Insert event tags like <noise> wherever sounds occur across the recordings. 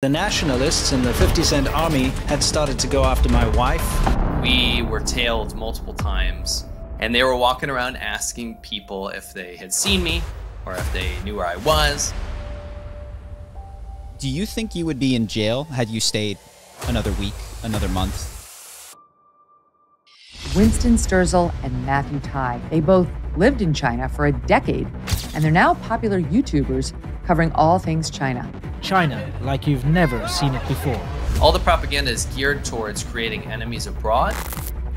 The nationalists in the 50 Cent Army had started to go after my wife. We were tailed multiple times, and they were walking around asking people if they had seen me or if they knew where I was. Do you think you would be in jail had you stayed another week, another month? Winston Sterzel and Matthew Tye. They both lived in China for a decade, and they're now popular YouTubers covering all things China. China like you've never seen it before. All the propaganda is geared towards creating enemies abroad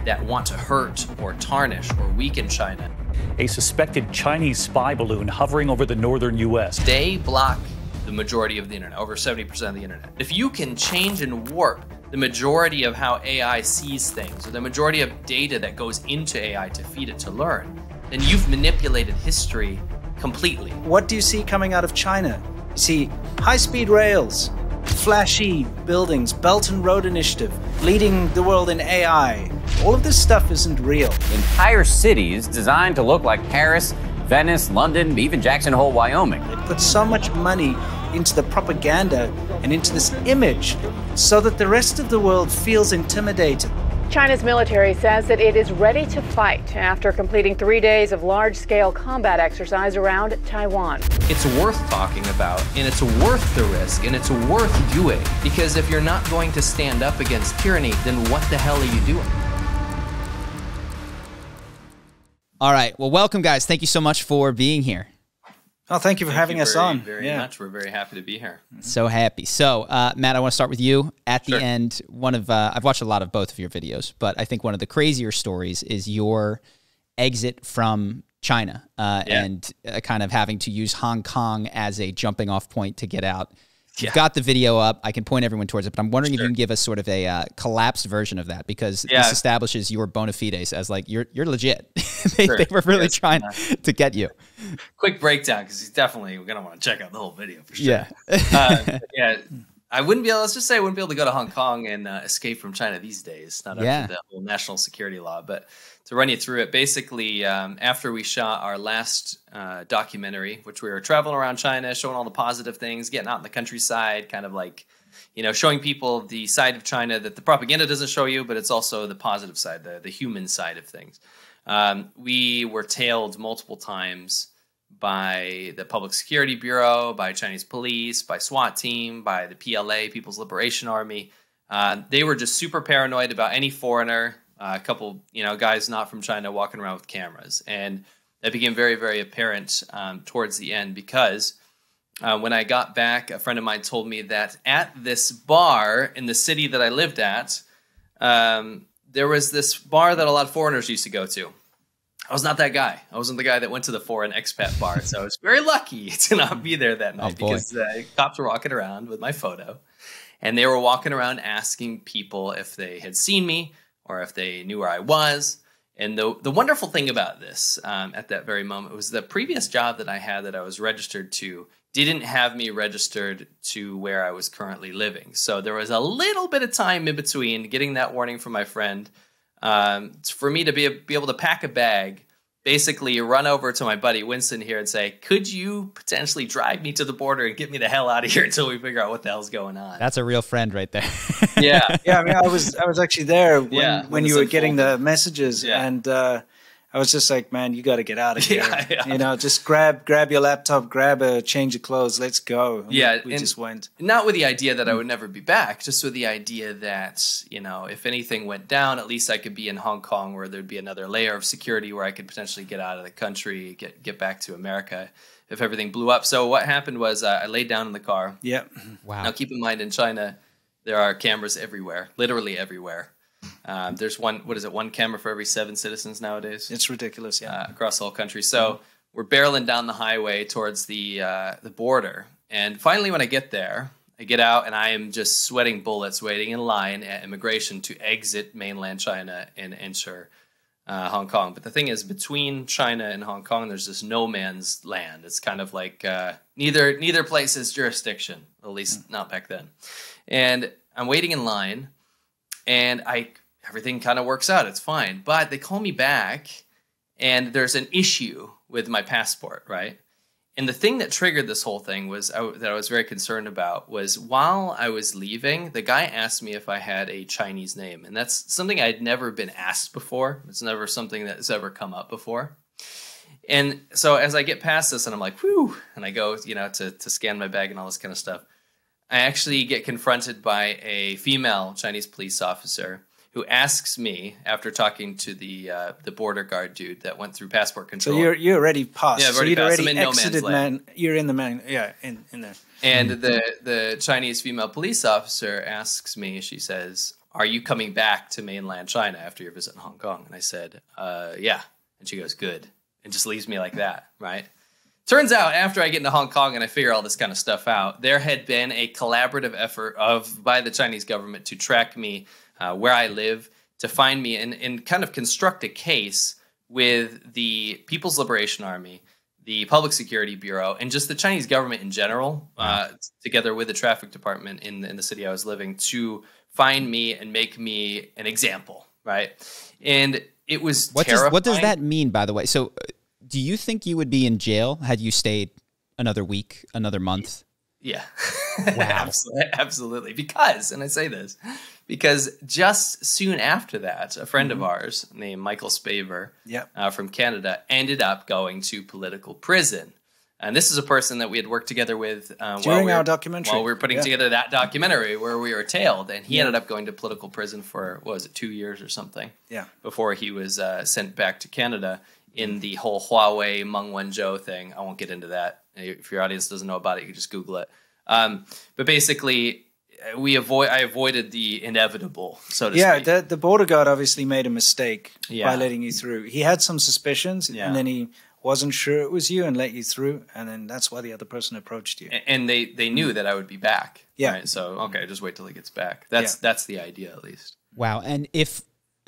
that want to hurt or tarnish or weaken China. A suspected Chinese spy balloon hovering over the northern U.S. They block the majority of the internet, over 70% of the internet. If you can change and warp the majority of how AI sees things, or the majority of data that goes into AI to feed it to learn, then you've manipulated history completely. What do you see coming out of China? You see high speed rails, flashy buildings, Belt and Road Initiative, leading the world in AI. All of this stuff isn't real. Entire cities designed to look like Paris, Venice, London, even Jackson Hole, Wyoming. They put so much money into the propaganda and into this image so that the rest of the world feels intimidated. China's military says that it is ready to fight after completing three days of large scale combat exercise around Taiwan. It's worth talking about, and it's worth the risk, and it's worth doing. Because if you're not going to stand up against tyranny, then what the hell are you doing? All right. Well, welcome, guys. Thank you so much for being here. Oh, thank you for Thank having you us very, on. Very yeah. much. We're very happy to be here. So happy. So, uh, Matt, I want to start with you. At the end, one of uh, I've watched a lot of both of your videos, but I think one of the crazier stories is your exit from China uh, Yeah. and uh, kind of having to use Hong Kong as a jumping off point to get out. You've got the video up. I can point everyone towards it, but I'm wondering if you can give us sort of a uh, collapsed version of that because Yeah. this establishes your bona fides as like you're you're legit. <laughs> they, Sure. they were really Yes. trying to get you. <laughs> Quick breakdown, because he's definitely going to want to check out the whole video for sure. Yeah. uh, <laughs> yeah. I wouldn't be able. Let's just say I wouldn't be able to go to Hong Kong and uh, escape from China these days. Not Yeah. after the whole national security law, but to run you through it, basically, um, after we shot our last uh, documentary, which we were traveling around China, showing all the positive things, getting out in the countryside, kind of like, you know, showing people the side of China that the propaganda doesn't show you, but it's also the positive side, the the human side of things. Um, we were tailed multiple times by the Public Security Bureau, by Chinese police, by SWAT team, by the PLA, People's Liberation Army. Uh, they were just super paranoid about any foreigner, uh, a couple, you know, guys not from China walking around with cameras, and that became very, very apparent um, towards the end because uh, when I got back, a friend of mine told me that at this bar in the city that I lived at, um, there was this bar that a lot of foreigners used to go to. I was not that guy. I wasn't the guy that went to the foreign expat bar. So I was very lucky <laughs> to not be there that night boy. because uh, cops were walking around with my photo and they were walking around asking people if they had seen me or if they knew where I was. And the, the wonderful thing about this um, at that very moment was the previous job that I had that I was registered to didn't have me registered to where I was currently living. So there was a little bit of time in between getting that warning from my friend um, for me to be, be able to pack a bag, basically you run over to my buddy Winston here and say, Could you potentially drive me to the border and get me the hell out of here until we figure out what the hell's going on? That's a real friend right there. yeah. yeah, I mean, I was I was actually there when, Yeah, when when you this were getting the messages, Yeah. and uh, I was just like, man, you got to get out of <laughs> here. Yeah, yeah. You know, just grab grab your laptop, grab a change of clothes, let's go. And Yeah, we and- just went. not with the idea that I would never be back, just with the idea that, you know, if anything went down, at least I could be in Hong Kong where there'd be another layer of security where I could potentially get out of the country, get get back to America if everything blew up. So what happened was uh, I laid down in the car. Yep. wow. Now keep in mind in China there are cameras everywhere, literally everywhere. Um, there's one what is it, one camera for every seven citizens nowadays? it's ridiculous. Yeah, uh, across the whole country. So we're barreling down the highway towards the uh, the border, and finally, when I get there, I get out and I am just sweating bullets, waiting in line at immigration to exit mainland China and enter uh, Hong Kong. But the thing is, between China and Hong Kong, there's this no man's land. It's kind of like uh, neither neither place is jurisdiction, at least not back then. And I'm waiting in line, and I everything kind of works out. It's fine, but they call me back, and there's an issue with my passport, right? And the thing that triggered this whole thing was I, that I was very concerned about was while I was leaving, the guy asked me if I had a Chinese name, and that's something I'd never been asked before. It's never something that's ever come up before. And so as I get past this, and I'm like, whew, and I go, you know, to to scan my bag and all this kind of stuff, I actually get confronted by a female Chinese police officer who asks me after talking to the uh, the border guard dude that went through passport control. So you're you already passed. Yeah, I've already you'd passed. already I'm in no man's land. man. You're in the man. Yeah, in in there. And the the Chinese female police officer asks me, she says, "Are you coming back to mainland China after your visit in Hong Kong?" And I said, uh, "Yeah." And she goes, "Good," and just leaves me like that, right? Turns out, after I get into Hong Kong and I figure all this kind of stuff out, there had been a collaborative effort of by the Chinese government to track me uh, where I live, to find me, and, and kind of construct a case with the People's Liberation Army, the Public Security Bureau, and just the Chinese government in general, uh, together with the traffic department in, in the city I was living, to find me and make me an example, right? And it was What does what does that mean, by the way? So, uh, do you think you would be in jail had you stayed another week, another month? Yeah. <laughs> absolutely, absolutely. Because, and I say this, because just soon after that, a friend of ours named Michael Spavor Yep. uh, from Canada ended up going to political prison. And this is a person that we had worked together with uh, During we our were, documentary. While we were putting Yeah. together that documentary where we were tailed, and he Yeah. ended up going to political prison for what was it, two years or something? Yeah. Before he was uh, sent back to Canada in the whole Huawei Meng Wanzhou thing. I won't get into that. If your audience doesn't know about it, you can just Google it. Um, but basically, we avoid. I avoided the inevitable, so to Yeah, speak. the, the border guard obviously made a mistake Yeah. by letting you through. He had some suspicions, Yeah. and then he wasn't sure it was you and let you through, and then that's why the other person approached you. A- and they they knew that I would be back. Yeah. Right? So okay, just wait till he gets back. That's Yeah. that's the idea at least. Wow. And if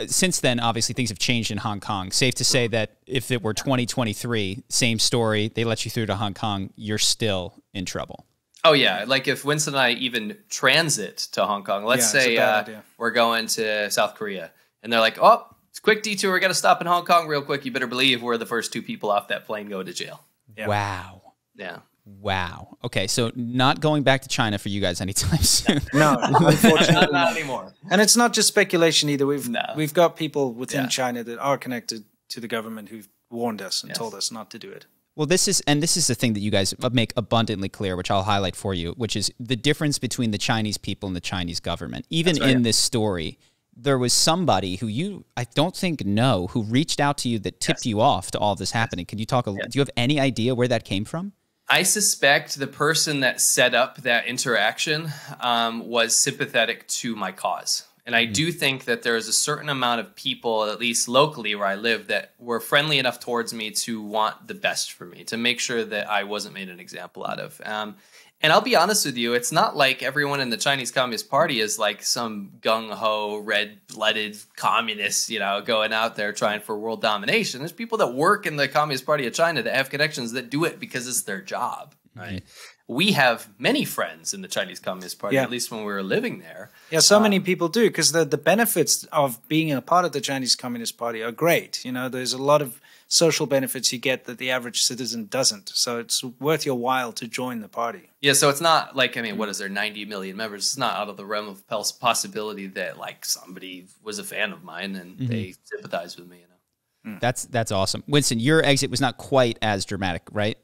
since then, obviously things have changed in Hong Kong. Safe to say that if it were 2023, same story, they let you through to Hong Kong, you're still in trouble. Oh yeah, like if Winston and I even transit to Hong Kong, let's Yeah, say uh, we're going to South Korea, and they're like, "Oh, it's a quick detour. We got to stop in Hong Kong real quick." You better believe we're the first two people off that plane going to jail. Yeah. Wow. Yeah. Wow. Okay, so not going back to China for you guys anytime <laughs> soon. <laughs> No, <laughs> unfortunately, not, not anymore. and it's not just speculation either. We've No. we've got people within Yeah. China that are connected to the government who've warned us and Yes. told us not to do it. Well, this is, and this is the thing that you guys make abundantly clear, which I'll highlight for you, which is the difference between the Chinese people and the Chinese government. Even in this story, there was somebody who you, I don't think, know, who reached out to you that tipped you off to all this happening. Can you talk? A, Do you have any idea where that came from? I suspect the person that set up that interaction um, was sympathetic to my cause. And I do think that there is a certain amount of people, at least locally where I live, that were friendly enough towards me to want the best for me, to make sure that I wasn't made an example out of. Um, and I'll be honest with you, it's not like everyone in the Chinese Communist Party is like some gung ho, red blooded communist, you know, going out there trying for world domination. There's people that work in the Communist Party of China that have connections that do it because it's their job, right? We have many friends in the Chinese Communist Party, Yeah. at least when we were living there. Yeah, so many um, people do because the the benefits of being a part of the Chinese Communist Party are great. You know, there's a lot of social benefits you get that the average citizen doesn't. So it's worth your while to join the party. Yeah, so it's not like I mean, what is there? Ninety million members. It's not out of the realm of possibility that like somebody was a fan of mine and mm-hmm. they sympathize with me. You know. Mm. That's that's awesome, Winston. Your exit was not quite as dramatic, right?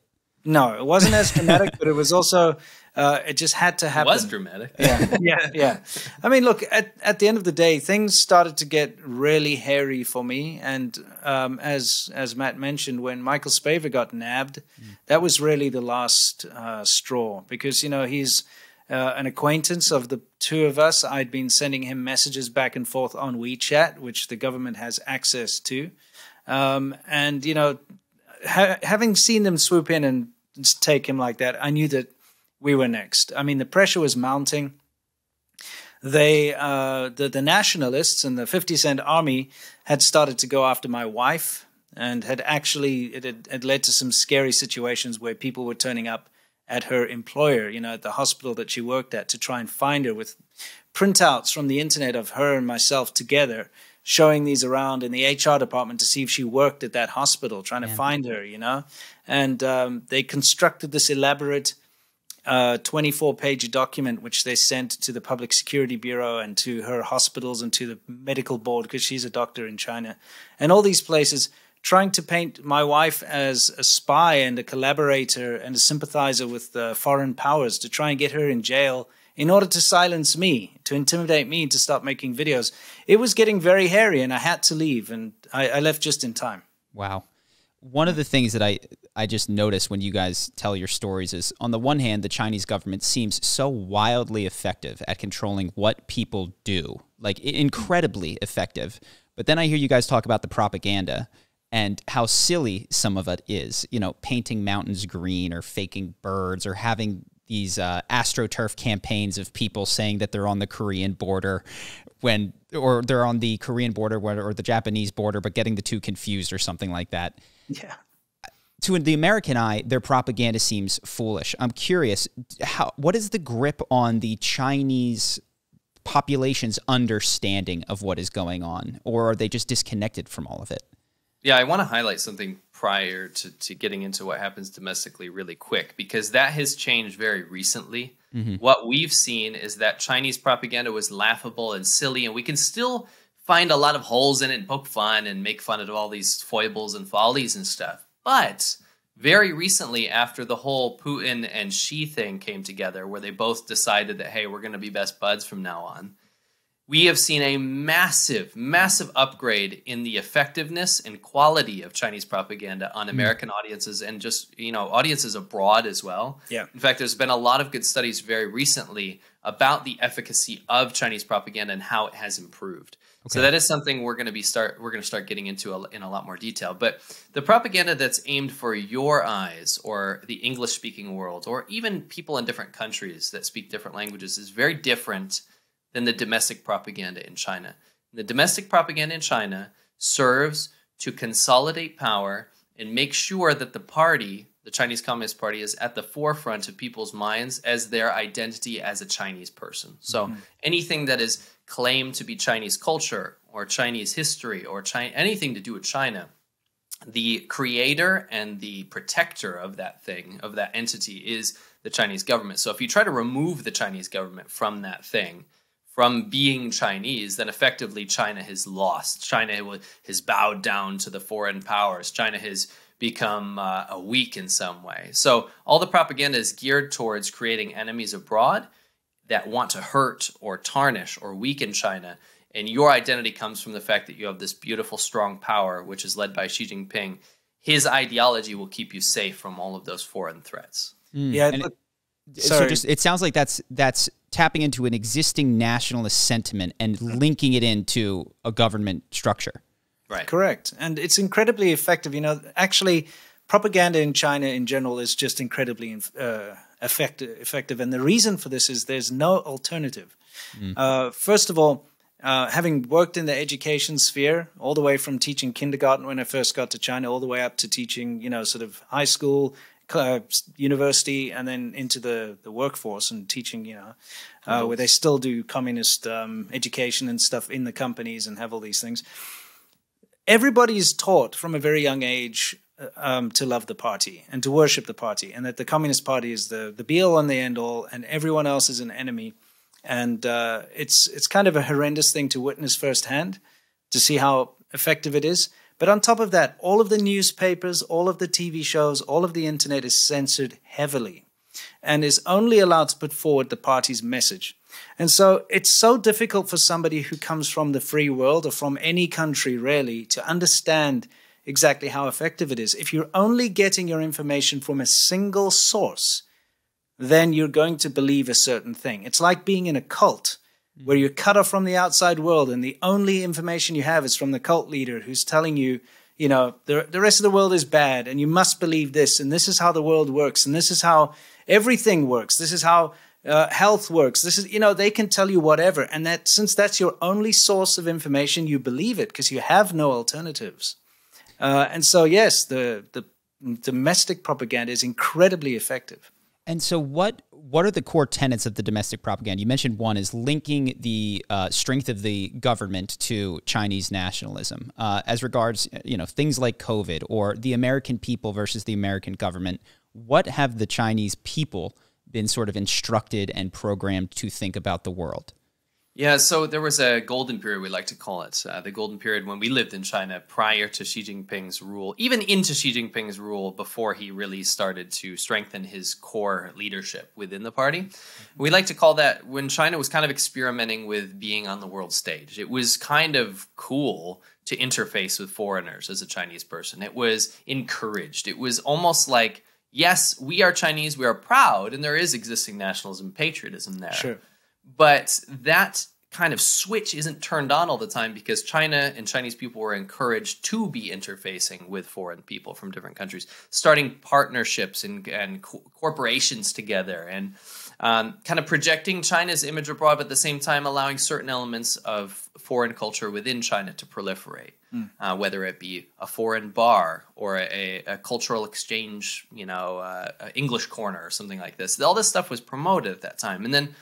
No, it wasn't as dramatic, <laughs> but it was also uh, it just had to happen. It happen. was dramatic. <laughs> yeah, yeah, yeah. I mean, look at at the end of the day, things started to get really hairy for me, and um, as as Matt mentioned, when Michael Spavor got nabbed, that was really the last uh, straw because you know he's. Uh, an acquaintance of the two of us. I'd been sending him messages back and forth on WeChat, which the government has access to. Um, and, you know, ha- having seen them swoop in and take him like that, I knew that we were next. I mean, the pressure was mounting. They, uh, the the nationalists and the Fifty Cent Army had started to go after my wife, and had actually it had, had led to some scary situations where people were turning up at her employer, you know, at the hospital that she worked at, to try and find her with printouts from the internet of her and myself together, showing these around in the HR department to see if she worked at that hospital, trying to find her, you know. And um, they constructed this elaborate 24 uh, page document which they sent to the Public Security Bureau and to her hospitals and to the medical board because she's a doctor in China. And all these places trying to paint my wife as a spy and a collaborator and a sympathizer with the foreign powers to try and get her in jail in order to silence me, to intimidate me to stop making videos. It was getting very hairy and I had to leave and I, I left just in time. Wow. One of the things that I I just notice when you guys tell your stories is on the one hand the Chinese government seems so wildly effective at controlling what people do. Like incredibly effective. But then I hear you guys talk about the propaganda and how silly some of it is. You know, painting mountains green or faking birds or having these uh, astroturf campaigns of people saying that they're on the Korean border when or they're on the Korean border or the Japanese border, but getting the two confused or something like that. Yeah. To the American eye, their propaganda seems foolish. I'm curious, how what is the grip on the Chinese population's understanding of what is going on, or are they just disconnected from all of it? Yeah, I want to highlight something prior to, to getting into what happens domestically really quick because that has changed very recently. Mm-hmm. What we've seen is that Chinese propaganda was laughable and silly, and we can still find a lot of holes in it and poke fun and make fun of all these foibles and follies and stuff. But very recently, after the whole Putin and Xi thing came together, where they both decided that, hey, we're going to be best buds from now on, we have seen a massive, massive upgrade in the effectiveness and quality of Chinese propaganda on hmm. American audiences and just, you know, audiences abroad as well. Yeah. In fact, there's been a lot of good studies very recently about the efficacy of Chinese propaganda and how it has improved. Okay. So that is something we're going to be start we're going to start getting into in a lot more detail. But the propaganda that's aimed for your eyes or the English speaking world or even people in different countries that speak different languages is very different than the domestic propaganda in China. The domestic propaganda in China serves to consolidate power and make sure that the party, the Chinese Communist Party, is at the forefront of people's minds as their identity as a Chinese person. So mm-hmm. anything that is claimed to be Chinese culture or Chinese history or anything to do with China, the creator and the protector of that thing, of that entity, is the Chinese government. So if you try to remove the Chinese government from that thing, from being Chinese, then effectively China has lost. China has bowed down to the foreign powers. China has become uh, a weak in some way. So all the propaganda is geared towards creating enemies abroad that want to hurt or tarnish or weaken China. And your identity comes from the fact that you have this beautiful, strong power, which is led by Xi Jinping. His ideology will keep you safe from all of those foreign threats. Mm. Yeah. It, so just it sounds like that's that's tapping into an existing nationalist sentiment and linking it into a government structure. Right. Correct. And it's incredibly effective. You know, actually, propaganda in China in general is just incredibly uh, effective, effective. And the reason for this is there's no alternative. Mm. Uh, first of all, uh, having worked in the education sphere, all the way from teaching kindergarten when I first got to China, all the way up to teaching, you know, sort of high school, uh, university and then into the, the workforce and teaching, you know, uh, where they still do communist um, education and stuff in the companies and have all these things. Everybody is taught from a very young age uh, um, to love the party and to worship the party, and that the Communist Party is the the be all and the end all, and everyone else is an enemy. And uh, it's it's kind of a horrendous thing to witness firsthand, to see how effective it is. But on top of that, all of the newspapers, all of the TV shows, all of the internet is censored heavily and is only allowed to put forward the party's message. And so it's so difficult for somebody who comes from the free world or from any country really to understand exactly how effective it is. If you're only getting your information from a single source, then you're going to believe a certain thing. It's like being in a cult mm. where you're cut off from the outside world and the only information you have is from the cult leader who's telling you, you know, the, the rest of the world is bad and you must believe this and this is how the world works and this is how everything works. This is how uh, health works. This is, you know, they can tell you whatever. And that since that's your only source of information, you believe it because you have no alternatives. Uh, and so, yes, the, the domestic propaganda is incredibly effective. And so, what what are the core tenets of the domestic propaganda? You mentioned one is linking the uh, strength of the government to Chinese nationalism, uh, as regards you know things like COVID or the American people versus the American government. What have the Chinese people been sort of instructed and programmed to think about the world? Yeah, so there was a golden period, we like to call it, uh, the golden period when we lived in China prior to Xi Jinping's rule, even into Xi Jinping's rule before he really started to strengthen his core leadership within the party. We like to call that when China was kind of experimenting with being on the world stage. It was kind of cool to interface with foreigners as a Chinese person. It was encouraged. It was almost like, yes, we are Chinese, we are proud, and there is existing nationalism, patriotism there. Sure but that kind of switch isn't turned on all the time because China and Chinese people were encouraged to be interfacing with foreign people from different countries, starting partnerships and, and co- corporations together, and um, kind of projecting China's image abroad, but at the same time allowing certain elements of foreign culture within China to proliferate, mm. uh, whether it be a foreign bar or a, a cultural exchange, you know, uh, English corner or something like this. All this stuff was promoted at that time, and then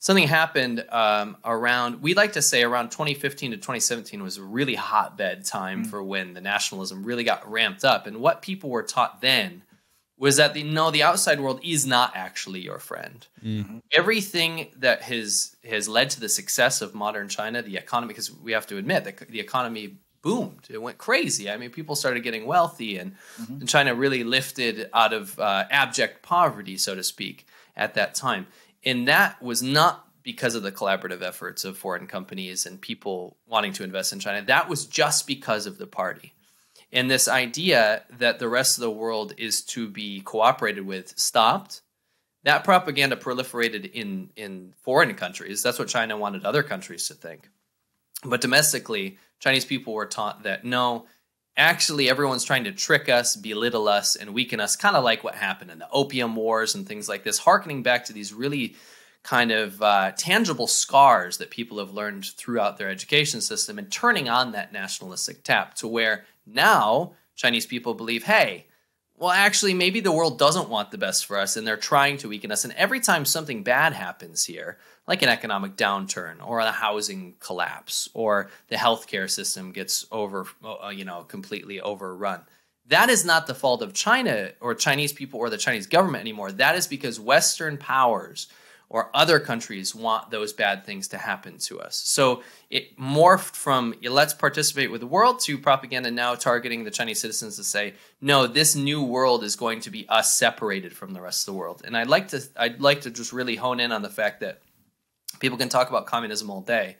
something happened um, around we like to say around 2015 to 2017 was a really hotbed time mm-hmm. for when the nationalism really got ramped up and what people were taught then was that the no the outside world is not actually your friend mm-hmm. everything that has has led to the success of modern china the economy because we have to admit that the economy boomed it went crazy i mean people started getting wealthy and, mm-hmm. and china really lifted out of uh, abject poverty so to speak at that time and that was not because of the collaborative efforts of foreign companies and people wanting to invest in China. That was just because of the party. And this idea that the rest of the world is to be cooperated with stopped. That propaganda proliferated in, in foreign countries. That's what China wanted other countries to think. But domestically, Chinese people were taught that no, actually everyone's trying to trick us, belittle us, and weaken us, kind of like what happened in the opium wars and things like this, harkening back to these really kind of uh, tangible scars that people have learned throughout their education system and turning on that nationalistic tap to where now Chinese people believe, hey, well, actually, maybe the world doesn't want the best for us and they're trying to weaken us. And every time something bad happens here, like an economic downturn or a housing collapse or the healthcare system gets over, uh, you know, completely overrun. That is not the fault of China or Chinese people or the Chinese government anymore. That is because Western powers or other countries want those bad things to happen to us. So it morphed from let's participate with the world to propaganda now targeting the Chinese citizens to say, no, this new world is going to be us separated from the rest of the world. And I'd like to I'd like to just really hone in on the fact that people can talk about communism all day.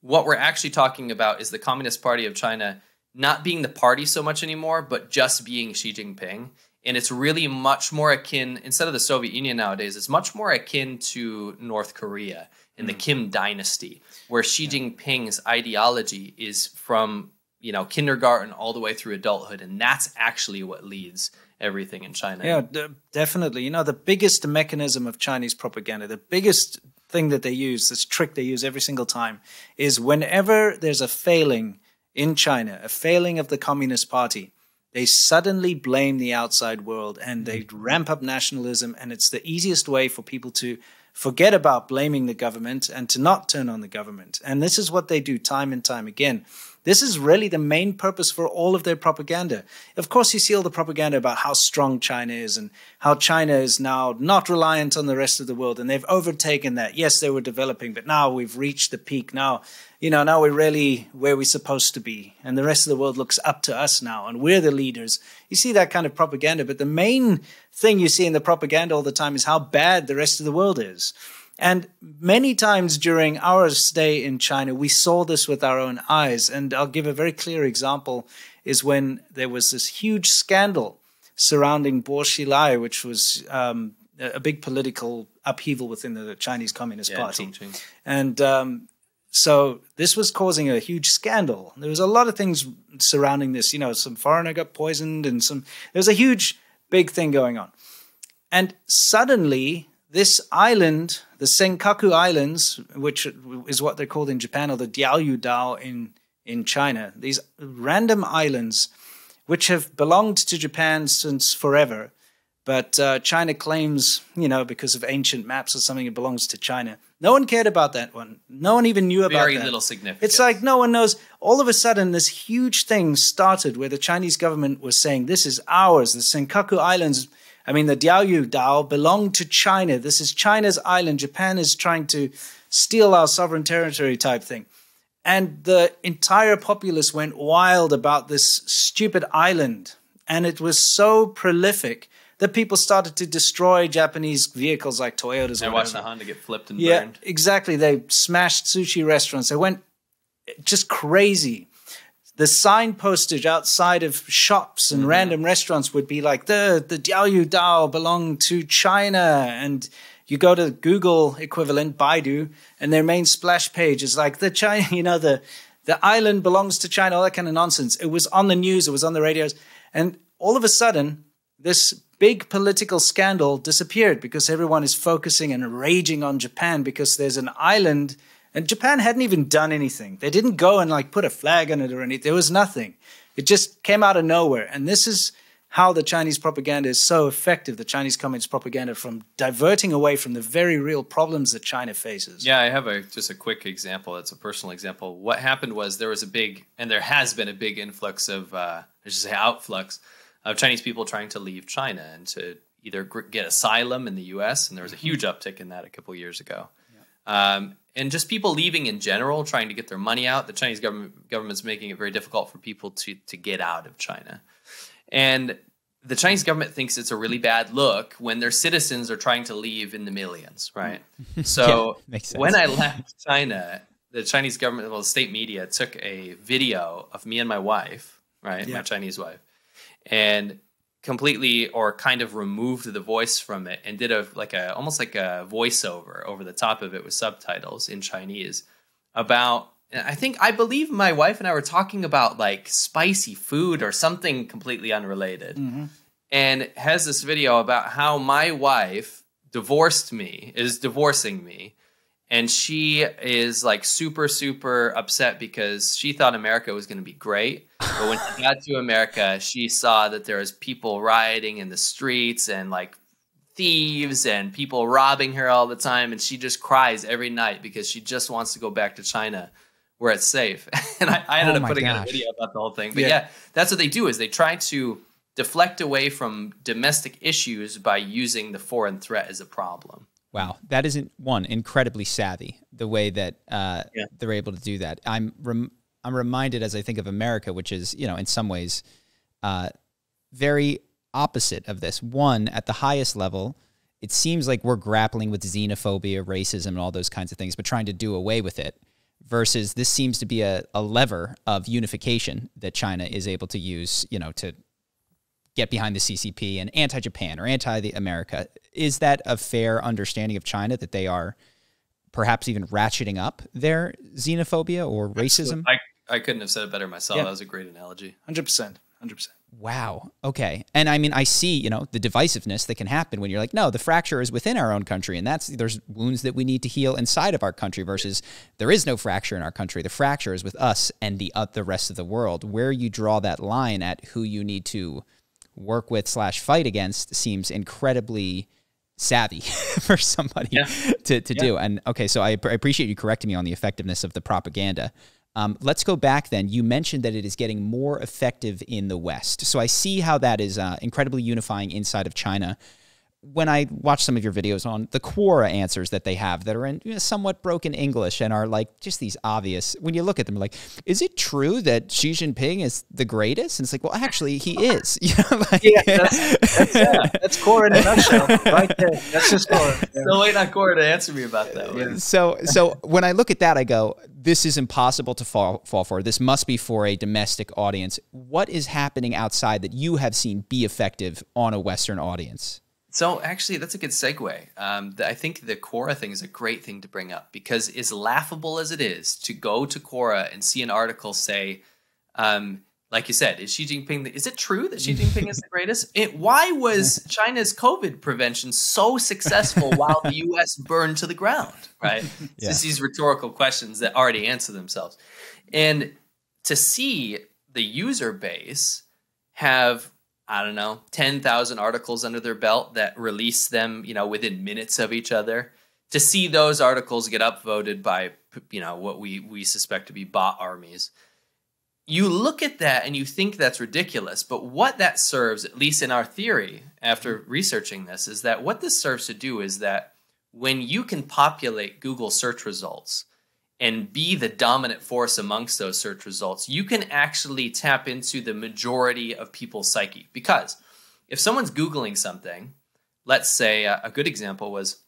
What we're actually talking about is the Communist Party of China not being the party so much anymore, but just being Xi Jinping. And it's really much more akin, instead of the Soviet Union nowadays, it's much more akin to North Korea in mm. the Kim dynasty, where Xi Jinping's ideology is from you know kindergarten all the way through adulthood, and that's actually what leads everything in China. Yeah, d- definitely. You know, the biggest mechanism of Chinese propaganda, the biggest thing that they use, this trick they use every single time, is whenever there's a failing in China, a failing of the Communist Party, they suddenly blame the outside world and they mm-hmm. ramp up nationalism. And it's the easiest way for people to forget about blaming the government and to not turn on the government. And this is what they do time and time again. This is really the main purpose for all of their propaganda. Of course, you see all the propaganda about how strong China is and how China is now not reliant on the rest of the world and they've overtaken that. Yes, they were developing, but now we've reached the peak. Now, you know, now we're really where we're supposed to be and the rest of the world looks up to us now and we're the leaders. You see that kind of propaganda, but the main thing you see in the propaganda all the time is how bad the rest of the world is. And many times during our stay in China, we saw this with our own eyes. And I'll give a very clear example is when there was this huge scandal surrounding Bo Xilai, which was um, a big political upheaval within the Chinese Communist yeah, Party. And um, so this was causing a huge scandal. There was a lot of things surrounding this. You know, some foreigner got poisoned and some, there was a huge, big thing going on. And suddenly this island, the Senkaku Islands, which is what they're called in Japan, or the Diaoyu Dao in, in China, these random islands which have belonged to Japan since forever, But uh, China claims, you know, because of ancient maps or something, it belongs to China. No one cared about that one. No one even knew about Very that. little significance. It's like no one knows. All of a sudden, this huge thing started where the Chinese government was saying, "This is ours. The Senkaku Islands." I mean, the Diaoyu Dao belonged to China. This is China's island. Japan is trying to steal our sovereign territory, type thing. And the entire populace went wild about this stupid island. And it was so prolific that people started to destroy Japanese vehicles like Toyotas. Or watched the Honda get flipped and Yeah, burned. exactly. They smashed sushi restaurants. They went just crazy. The sign postage outside of shops and mm-hmm. random restaurants would be like the the Diaoyu Dao belong to China, and you go to Google equivalent Baidu, and their main splash page is like the China, <laughs> you know the the island belongs to China, all that kind of nonsense. It was on the news, it was on the radios, and all of a sudden, this big political scandal disappeared because everyone is focusing and raging on Japan because there's an island and Japan hadn't even done anything. They didn't go and like put a flag on it or anything. There was nothing. It just came out of nowhere. And this is how the Chinese propaganda is so effective, the Chinese Communist propaganda, from diverting away from the very real problems that China faces. Yeah, I have a just a quick example. It's a personal example. What happened was there was a big, and there has been a big influx of, uh, I should say, outflux of Chinese people trying to leave China and to either get asylum in the U.S. And there was a huge uptick in that a couple years ago. Um, and just people leaving in general, trying to get their money out. The Chinese government government's making it very difficult for people to to get out of China, and the Chinese government thinks it's a really bad look when their citizens are trying to leave in the millions, right? <laughs> So Yeah, when I left China, the Chinese government, well, the state media took a video of me and my wife, right, my Chinese wife, and completely or kind of removed the voice from it and did a like a almost like a voiceover over the top of it with subtitles in Chinese about I think I believe my wife and I were talking about like spicy food or something completely unrelated. Mm-hmm. And has this video about how my wife divorced me, is divorcing me. And she is like super, super upset because she thought America was going to be great. But when she got to America, she saw that there was people rioting in the streets and like thieves and people robbing her all the time. And she just cries every night because she just wants to go back to China where it's safe. <laughs> and I, I ended Oh up putting out a video about the whole thing. But Yeah. yeah, that's what they do is they try to deflect away from domestic issues by using the foreign threat as a problem. Wow, that isn't one incredibly savvy the way that uh, Yeah. they're able to do that. I'm rem- I'm reminded as I think of America, which is you know in some ways uh, very opposite of this. One at the highest level, it seems like we're grappling with xenophobia, racism, and all those kinds of things, but trying to do away with it. Versus this seems to be a, a lever of unification that China is able to use, you know, to get behind the CCP and anti-Japan or anti the America. Is that a fair understanding of China that they are perhaps even ratcheting up their xenophobia or racism? I, I couldn't have said it better myself. Yeah. That was a great analogy. 100%. 100%. Wow. Okay. And I mean, I see, you know, the divisiveness that can happen when you're like, no, the fracture is within our own country, and that's there's wounds that we need to heal inside of our country. Versus there is no fracture in our country. The fracture is with us and the uh, the rest of the world. Where you draw that line at who you need to work with slash fight against seems incredibly savvy <laughs> for somebody Yeah. to, to do. And okay, so I, I appreciate you correcting me on the effectiveness of the propaganda. Um, let's go back then. You mentioned that it is getting more effective in the West. So I see how that is uh, incredibly unifying inside of China. When I watch some of your videos on the Quora answers that they have that are in you know, somewhat broken English and are like just these obvious, when you look at them, like, is it true that Xi Jinping is the greatest? And it's like, well, actually, he is. <laughs> You know, like, Yeah, that's, that's, yeah, that's core in a nutshell, right there. That's just core. Yeah. Still waiting on Quora to answer me about that. one. so so when I look at that, I go, this is impossible to fall fall for. This must be for a domestic audience. What is happening outside that you have seen be effective on a Western audience? So actually, that's a good segue. Um, the, I think the Quora thing is a great thing to bring up because as laughable as it is to go to Quora and see an article say, um, like you said, is Xi Jinping? The, is it true that Xi Jinping is the <laughs> greatest? It, why was China's COVID prevention so successful <laughs> while the U.S. burned to the ground? Right? <laughs> It's just these rhetorical questions that already answer themselves, and to see the user base have I don't know, 10,000 articles under their belt that release them, you know, within minutes of each other. To see those articles get upvoted by, you know, what we, we suspect to be bot armies. You look at that and you think that's ridiculous, but what that serves, at least in our theory, after researching this, is that what this serves to do is that when you can populate Google search results and be the dominant force amongst those search results, you can actually tap into the majority of people's psyche. Because if someone's Googling something, let's say a, a good example was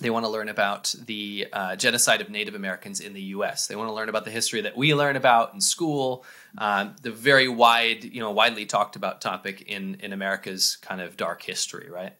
they want to learn about the uh, genocide of Native Americans in the U.S. They want to learn about the history that we learn about in school, um, the very wide, you know, widely talked about topic in in America's kind of dark history, right?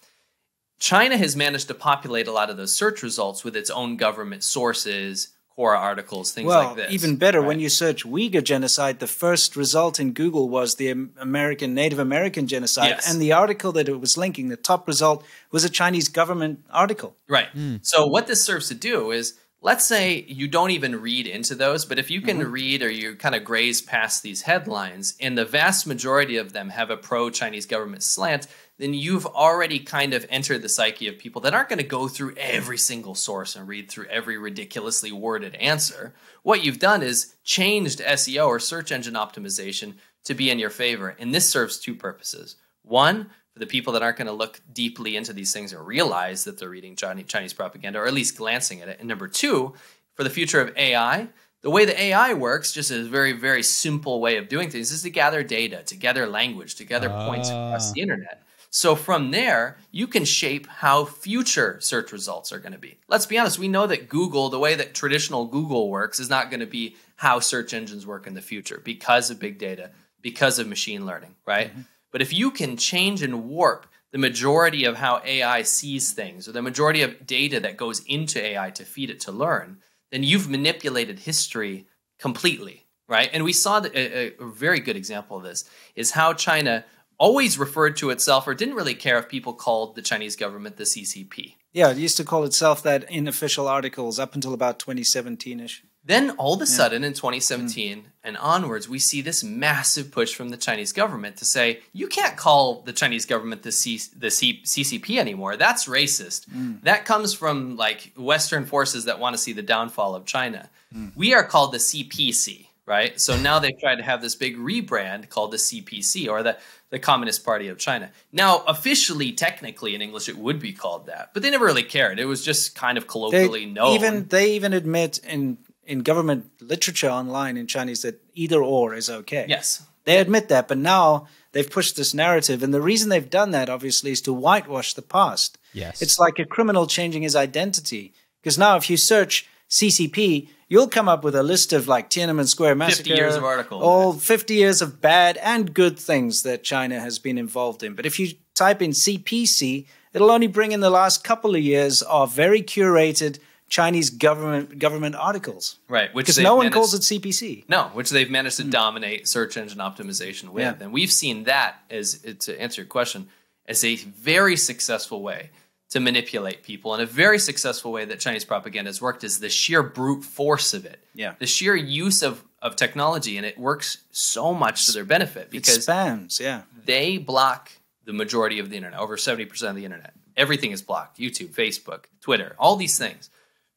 China has managed to populate a lot of those search results with its own government sources, Quora articles, things well, like this. even better, right? when you search Uyghur genocide, the first result in Google was the American Native American genocide, Yes. and the article that it was linking, the top result was a Chinese government article. Right. Hmm. So what this serves to do is let's say you don't even read into those, but if you can mm-hmm. read or you kind of graze past these headlines and the vast majority of them have a pro Chinese government slant, then you've already kind of entered the psyche of people that aren't going to go through every single source and read through every ridiculously worded answer. What you've done is changed SEO or search engine optimization to be in your favor. And this serves two purposes. One, for the people that aren't going to look deeply into these things or realize that they're reading Chinese, Chinese propaganda or at least glancing at it. And number two, for the future of AI, the way the AI works, just a very, very simple way of doing things, is to gather data, to gather language, to gather points ah. across the internet. So from there, you can shape how future search results are going to be. Let's be honest, we know that Google, the way that traditional Google works, is not going to be how search engines work in the future because of big data, because of machine learning, right? Mm-hmm. But if you can change and warp the majority of how AI sees things or the majority of data that goes into AI to feed it to learn, then you've manipulated history completely, right? And we saw that a, a very good example of this is how China always referred to itself or didn't really care if people called the Chinese government the CCP. Yeah, it used to call itself that in official articles up until about 2017 ish. Then all of a sudden in mm. 2017 and onwards, we see this massive push from the Chinese government to say you can't call the Chinese government the, C- the C- CCP anymore. That's racist. Mm. That comes from like Western forces that want to see the downfall of China. Mm. We are called the CPC, right? So now they've tried to have this big rebrand called the CPC or the the Communist Party of China. Now, officially, technically in English, it would be called that, but they never really cared. It was just kind of They colloquially known. even they even admit in in government literature online in Chinese that either or is okay. yes, They admit that, but now they've pushed this narrative, and the reason they've done that obviously is to whitewash the past. Yes. It's like a criminal changing his identity. Because now, if you search CCP, you'll come up with a list of like Tiananmen Square massacre, 50 years of articles. all 50 years of bad and good things that China has been involved in. But if you type in CPC, it'll only bring in the last couple of years of very curated Chinese government government articles. right. Which Because no one managed- calls it CPC. No, which they've managed to hmm. dominate search engine optimization with. Yeah. And we've seen that as to answer your question as a very successful way to manipulate people and a very successful way that Chinese propaganda has worked is the sheer brute force of it. Yeah. The sheer use of of technology and it works so much to their benefit because It spams, yeah. they block the majority of the internet, over 70% of the internet. Everything is blocked YouTube, Facebook, Twitter, all these things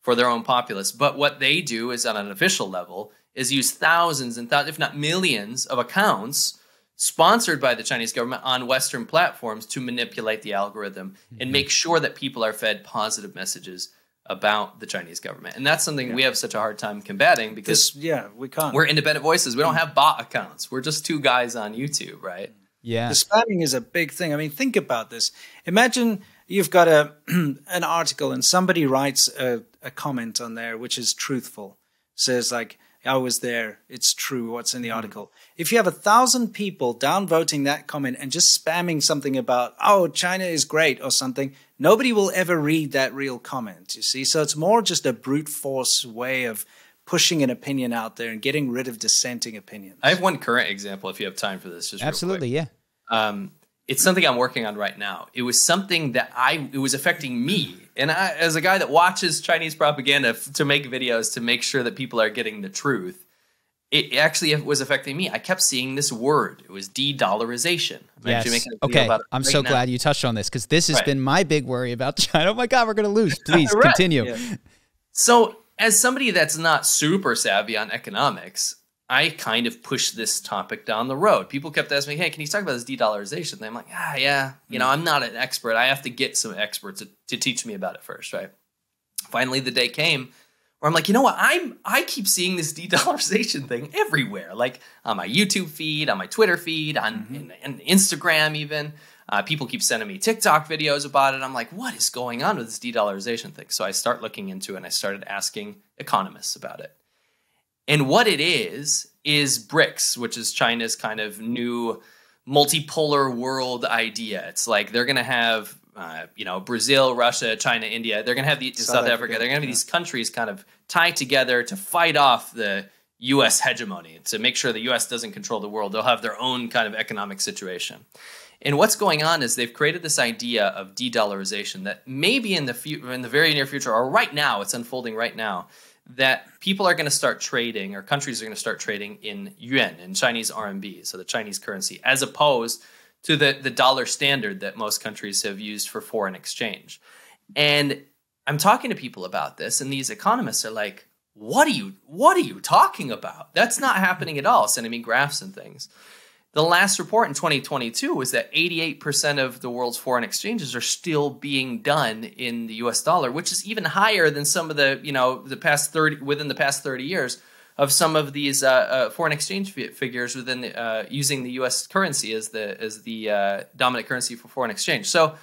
for their own populace. But what they do is on an official level is use thousands and thousands, if not millions, of accounts sponsored by the Chinese government on Western platforms to manipulate the algorithm and mm-hmm. make sure that people are fed positive messages about the Chinese government. And that's something we have such a hard time combating because This, yeah, we can't. we're independent voices. We don't have bot accounts. We're just two guys on YouTube, right? Yeah. The spamming is a big thing. I mean, think about this. Imagine you've got a <clears throat> an article and somebody writes a, a comment on there which is truthful. Says like, "I was there. It's true. What's in the article?" If you have a thousand people downvoting that comment and just spamming something about, "Oh, China is great" or something, nobody will ever read that real comment. You see, so it's more just a brute force way of pushing an opinion out there and getting rid of dissenting opinions. I have one current example if you have time for this. Just Absolutely. Yeah. Um, it's something I'm working on right now. It was something that I it was affecting me, and I, as a guy that watches Chinese propaganda f- to make videos to make sure that people are getting the truth, it actually was affecting me. I kept seeing this word. It was de-dollarization. I'm yes. okay. I'm right so now. glad you touched on this because this has right. been my big worry about <laughs> China. Oh my God, we're going to lose. <laughs> Please right. continue. Yeah. So, as somebody that's not super savvy on economics, I kind of pushed this topic down the road. People kept asking me, "Hey, can you talk about this de-dollarization?" And I'm like, "Ah, yeah. You know, I'm not an expert. I have to get some experts to, to teach me about it first, right?" Finally, the day came where I'm like, you know what? I'm I keep seeing this de-dollarization <laughs> thing everywhere, like on my YouTube feed, on my Twitter feed, on mm-hmm. Instagram, even. Uh, people keep sending me TikTok videos about it. I'm like, what is going on with this de-dollarization thing? So I start looking into it, and I started asking economists about it. And what it is is BRICS, which is China's kind of new multipolar world idea. It's like they're going to have uh, you know, Brazil, Russia, China, India. They're going to have the South, South Africa, Africa. They're going to have yeah. these countries kind of tied together to fight off the U.S. hegemony to make sure the U.S. doesn't control the world. They'll have their own kind of economic situation. And what's going on is they've created this idea of de-dollarization that maybe in the in the very near future or right now, it's unfolding right now, that people are going to start trading or countries are going to start trading in yuan in Chinese RMB, so the Chinese currency, as opposed to the, the dollar standard that most countries have used for foreign exchange. And I'm talking to people about this, and these economists are like, what are you what are you talking about? That's not happening at all, sending me graphs and things. The last report in 2022 was that 88% of the world's foreign exchanges are still being done in the US dollar, which is even higher than some of the, you know, the past 30 within the past 30 years of some of these uh, uh, foreign exchange figures within the, uh, using the U.S. currency as the as the uh, dominant currency for foreign exchange. So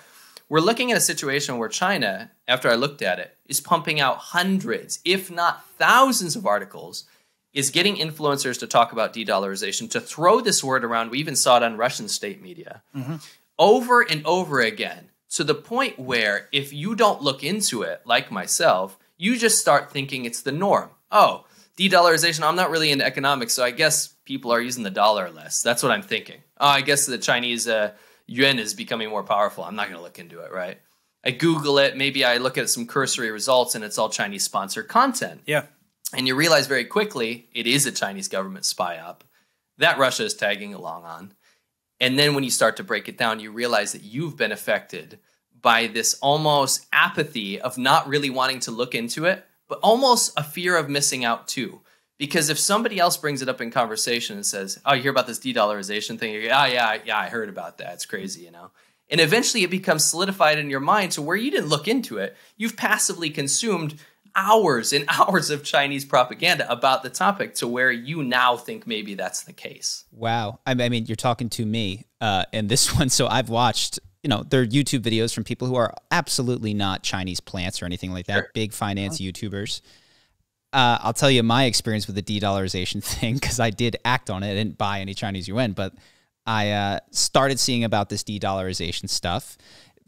we're looking at a situation where China, after I looked at it, is pumping out hundreds, if not thousands, of articles, is getting influencers to talk about de-dollarization, to throw this word around. We even saw it on Russian state media mm-hmm. over and over again, to the point where if you don't look into it, like myself, you just start thinking it's the norm. Oh de-dollarization. I'm not really into economics, so I guess people are using the dollar less. That's what I'm thinking. Oh, I guess the Chinese uh, yuan is becoming more powerful. I'm not going to look into it, right? I Google it. Maybe I look at some cursory results, and it's all Chinese sponsored content. Yeah. And you realize very quickly it is a Chinese government spy op that Russia is tagging along on. And then when you start to break it down, you realize that you've been affected by this almost apathy of not really wanting to look into it but almost a fear of missing out too. Because if somebody else brings it up in conversation and says, "Oh, you hear about this de-dollarization thing?" You're, "Oh yeah, yeah, I heard about that. It's crazy," you know. And eventually, it becomes solidified in your mind to where you didn't look into it. You've passively consumed hours and <laughs> hours of Chinese propaganda about the topic to where you now think maybe that's the case. Wow. I mean, you're talking to me uh, in this <laughs> one. So I've watched you know, there are YouTube videos from people who are absolutely not Chinese plants or anything like that, sure. big finance. YouTubers. Uh, I'll tell you my experience with the de-dollarization <laughs> thing because I did act on it. I didn't buy any Chinese yuan, but I uh, started seeing about this de-dollarization stuff.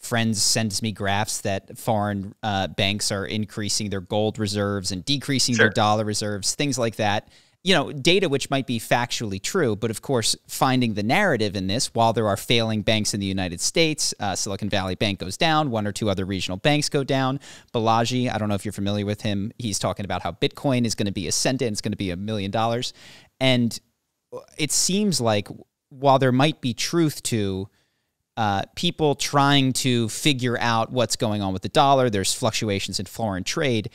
Friends sends me graphs that foreign uh, banks are increasing their gold reserves and decreasing sure. their dollar reserves, things like that you know, data which might be factually true, but of course, finding the narrative in this, while there are failing banks in the United States, uh, Silicon Valley Bank goes down, one or two other regional banks go down. Balaji, I don't know if you're familiar with him, he's talking about how Bitcoin is going to be ascendant, it's going to be a million dollars. And it seems like while there might be truth to uh, people trying to figure out what's going on with the dollar, there's fluctuations in foreign trade.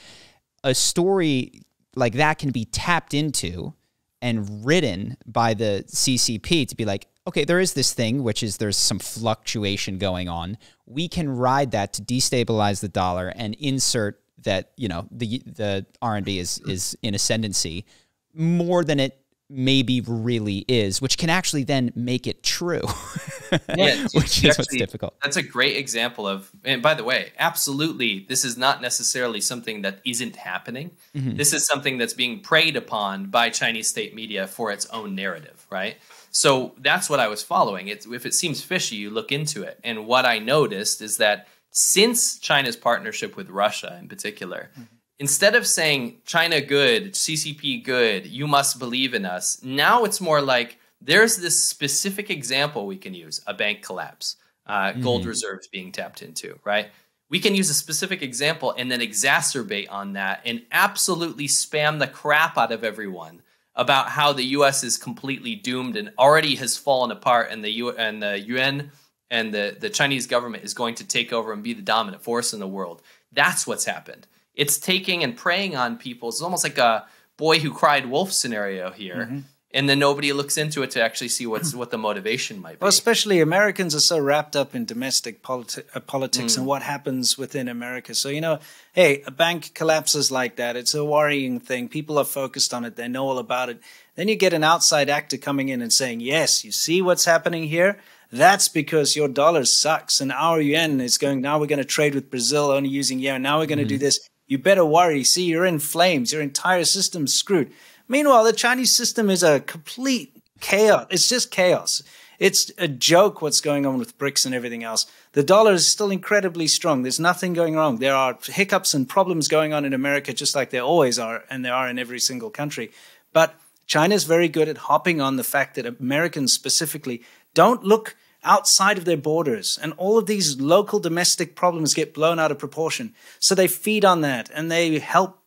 A story like that can be tapped into and written by the CCP to be like, okay, there is this thing, which is there's some fluctuation going on. We can ride that to destabilize the dollar and insert that, you know, the the RMB is is in ascendancy more than it maybe really is, which can actually then make it true. <laughs> yeah, <laughs> which is what's difficult. That's a great example of, and by the way, absolutely, this is not necessarily something that isn't happening. Mm-hmm. This is something that's being preyed upon by Chinese state media for its own narrative, right? So that's what I was following. It's, if it seems fishy, you look into it. And what I noticed is that since China's partnership with Russia in particular, mm-hmm instead of saying China good, CCP good, you must believe in us, now it's more like there's this specific example we can use a bank collapse, uh, mm-hmm. gold reserves being tapped into, right? We can use a specific example and then exacerbate on that and absolutely spam the crap out of everyone about how the U.S. is completely doomed and already has fallen apart, and the U and the UN and the the Chinese government is going to take over and be the dominant force in the world. That's what's happened. It's taking and preying on people. It's almost like a boy who cried wolf scenario here. Mm-hmm and then nobody looks into it to actually see what's what the motivation might be. Well, especially Americans are so wrapped up in domestic politi- uh, politics mm. and what happens within America. So you know, hey, a bank collapses like that. It's a worrying thing. People are focused on it. They know all about it. Then you get an outside actor coming in and saying, "Yes, you see what's happening here." That's because your dollar sucks and our yuan is going. Now we're going to trade with Brazil only using yen. Now we're going to mm. do this. You better worry. See, you're in flames. Your entire system's screwed Meanwhile, the Chinese system is a complete chaos. It's just chaos. It's a joke what's going on with BRICS and everything else. The dollar is still incredibly strong. There's nothing going wrong. There are hiccups and problems going on in America, just like there always are, and there are in every single country. But China is very good at hopping on the fact that Americans specifically don't look outside of their borders, and all of these local domestic problems get blown out of proportion. So they feed on that and they help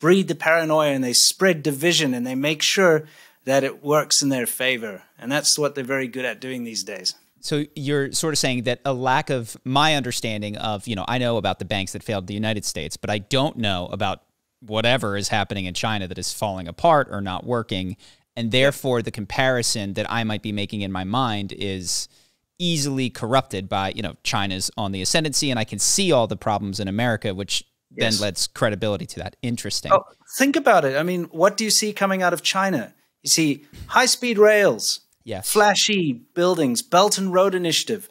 breed the paranoia and they spread division and they make sure that it works in their favor. And that's what they're very good at doing these days. So you're sort of saying that a lack of my understanding of, you know, I know about the banks that failed the United States, but I don't know about whatever is happening in China that is falling apart or not working. And therefore, the comparison that I might be making in my mind is easily corrupted by, you know, China's on the ascendancy and I can see all the problems in America, which yes. then lends credibility to that. Interesting. Oh, think about it. I mean, what do you see coming out of China? You see high speed rails, yes. flashy buildings, Belt and Road Initiative,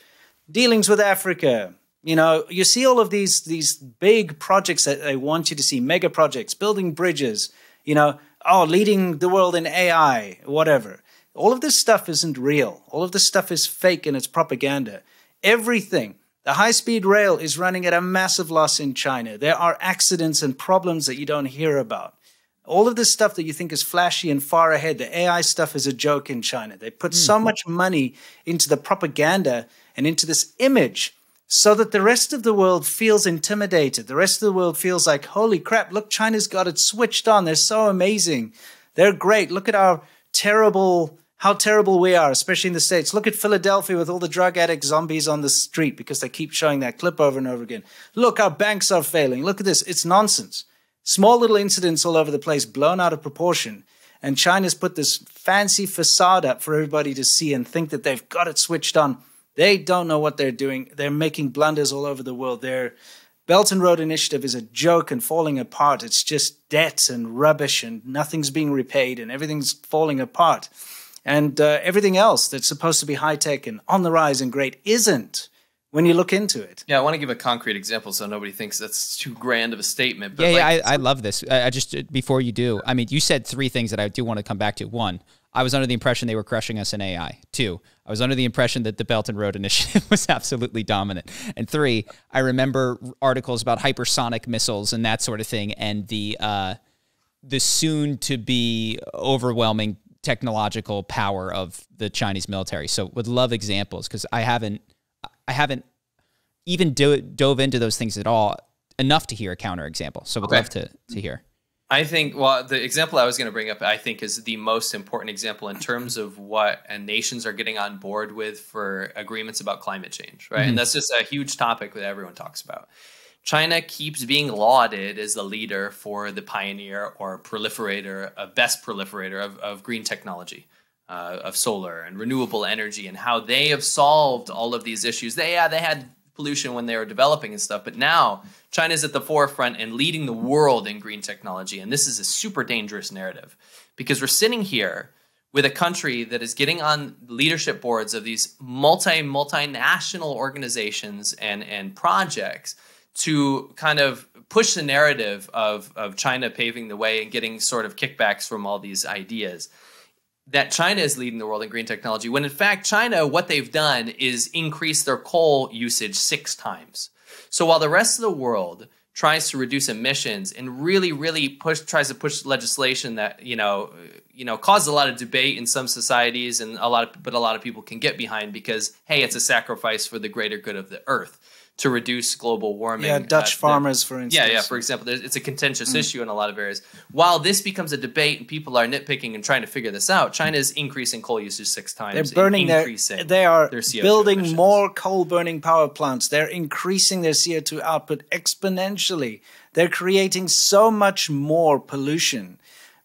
dealings with Africa. You know, you see all of these these big projects that they want you to see, mega projects, building bridges. You know, oh, leading the world in AI, whatever. All of this stuff isn't real. All of this stuff is fake and it's propaganda. Everything the high speed rail is running at a massive loss in China. There are accidents and problems that you don't hear about. All of this stuff that you think is flashy and far ahead, the AI stuff is a joke in China. They put mm-hmm. so much money into the propaganda and into this image so that the rest of the world feels intimidated. The rest of the world feels like, holy crap, look, China's got it switched on. They're so amazing. They're great. Look at our terrible how terrible we are, especially in the States. Look at Philadelphia with all the drug addict zombies on the street because they keep showing that clip over and over again. Look, our banks are failing. Look at this. It's nonsense. Small little incidents all over the place, blown out of proportion. And China's put this fancy facade up for everybody to see and think that they've got it switched on. They don't know what they're doing. They're making blunders all over the world. Their Belt and Road Initiative is a joke and falling apart. It's just debt and rubbish and nothing's being repaid and everything's falling apart and uh, everything else that's supposed to be high tech and on the rise and great isn't when you look into it. Yeah, I want to give a concrete example so nobody thinks that's too grand of a statement. yeah, like, yeah, I, I, love this. I, I just before you do, I mean, you said three things that I do want to come back to. One, I was under the impression they were crushing us in AI. Two, I was under the impression that the Belt and Road <laughs> Initiative was absolutely dominant. And three, I remember articles about hypersonic missiles and that sort of thing, and the uh, the soon to be overwhelming technological power of the Chinese military. So would love examples because I haven't I haven't even do, dove into those things at all enough to hear a counterexample. So would okay. love to to hear. I think well the example I was going to bring up I think is the most important example in terms of what nations are getting on board with for agreements about climate change, right? Mm-hmm. And that's just a huge topic that everyone talks about. China keeps being lauded as the leader for the pioneer or proliferator, a best proliferator of, of green technology, uh, of solar and renewable energy, and how they have solved all of these issues. They yeah, they had pollution when they were developing and stuff, but now China's at the forefront and leading the world in green technology. And this is a super dangerous narrative because we're sitting here with a country that is getting on leadership boards of these multi multinational organizations and and projects to kind of push the narrative of, of China paving the way and getting sort of kickbacks from all these ideas that China is leading the world in green technology, when in fact, China, what they've done is increase their coal usage six times. So while the rest of the world tries to reduce emissions and really, really push tries to push legislation that you know, you know, causes a lot of debate in some societies and a lot of, but a lot of people can get behind because hey, it's a sacrifice for the greater good of the earth. To reduce global warming. Yeah, Dutch uh, farmers, for instance. Yeah, yeah. For example, it's a contentious mm. issue in a lot of areas. While this becomes a debate and people are nitpicking and trying to figure this out, China is increasing coal usage six times. They're burning their. They are their building emissions. more coal burning power plants. They're increasing their CO two output exponentially. They're creating so much more pollution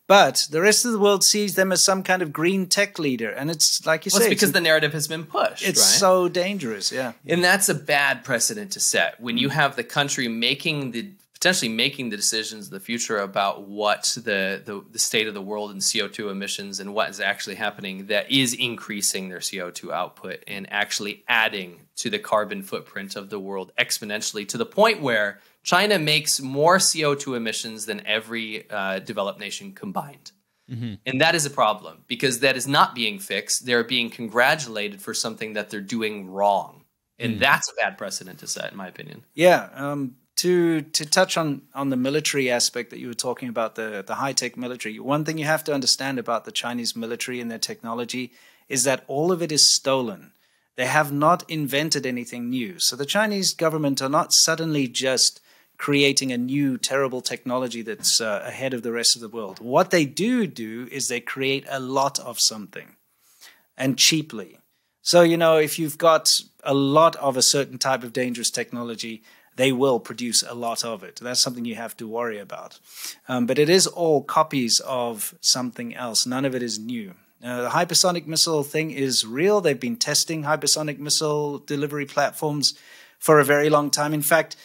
but the rest of the world sees them as some kind of green tech leader, and it's like you well, say, it's because it's, the narrative has been pushed. It's right? so dangerous, yeah. And that's a bad precedent to set when you mm. have the country making the potentially making the decisions of the future about what the, the, the state of the world and CO2 emissions and what is actually happening that is increasing their CO2 output and actually adding to the carbon footprint of the world exponentially to the point where China makes more CO2 emissions than every uh, developed nation combined. Mm-hmm. And that is a problem because that is not being fixed. They're being congratulated for something that they're doing wrong. And mm. that's a bad precedent to set, in my opinion. Yeah. Um, to to touch on on the military aspect that you were talking about, the the high tech military. One thing you have to understand about the Chinese military and their technology is that all of it is stolen. They have not invented anything new. So the Chinese government are not suddenly just creating a new terrible technology that's uh, ahead of the rest of the world. What they do do is they create a lot of something and cheaply. So, you know, if you've got a lot of a certain type of dangerous technology, they will produce a lot of it. That's something you have to worry about. Um, but it is all copies of something else. None of it is new. Uh, the hypersonic missile thing is real. They've been testing hypersonic missile delivery platforms for a very long time. In fact,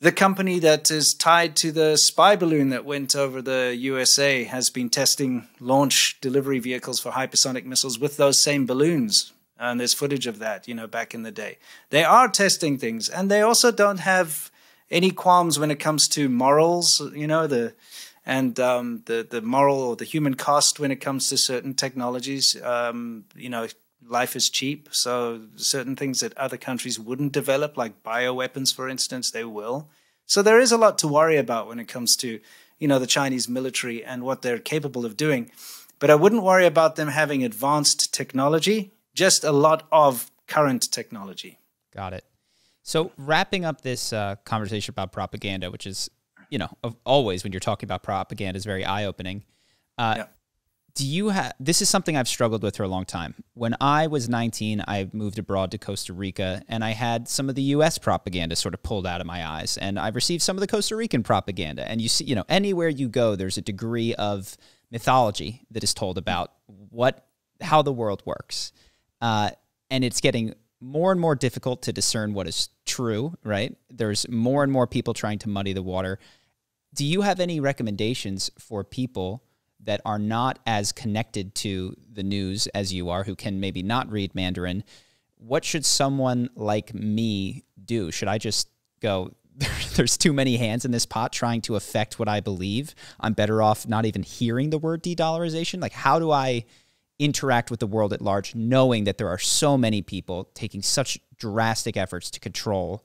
the company that is tied to the spy balloon that went over the USA has been testing launch delivery vehicles for hypersonic missiles with those same balloons. And there's footage of that, you know, back in the day. They are testing things, and they also don't have any qualms when it comes to morals, you know, the and um, the the moral or the human cost when it comes to certain technologies. Um, you know, life is cheap, so certain things that other countries wouldn't develop, like bioweapons, for instance, they will. So there is a lot to worry about when it comes to, you know, the Chinese military and what they're capable of doing. But I wouldn't worry about them having advanced technology, just a lot of current technology. Got it. So wrapping up this uh, conversation about propaganda, which is, you know, always when you're talking about propaganda is very eye opening. Uh, yeah do you have this is something I've struggled with for a long time. When I was 19, I moved abroad to Costa Rica and I had some of the US propaganda sort of pulled out of my eyes and I've received some of the Costa Rican propaganda and you see, you know, anywhere you go there's a degree of mythology that is told about what how the world works. Uh, and it's getting more and more difficult to discern what is true, right? There's more and more people trying to muddy the water. Do you have any recommendations for people that are not as connected to the news as you are, who can maybe not read Mandarin, what should someone like me do? Should I just go, <laughs> there's too many hands in this pot trying to affect what I believe? I'm better off not even hearing the word de dollarization? Like, how do I interact with the world at large, knowing that there are so many people taking such drastic efforts to control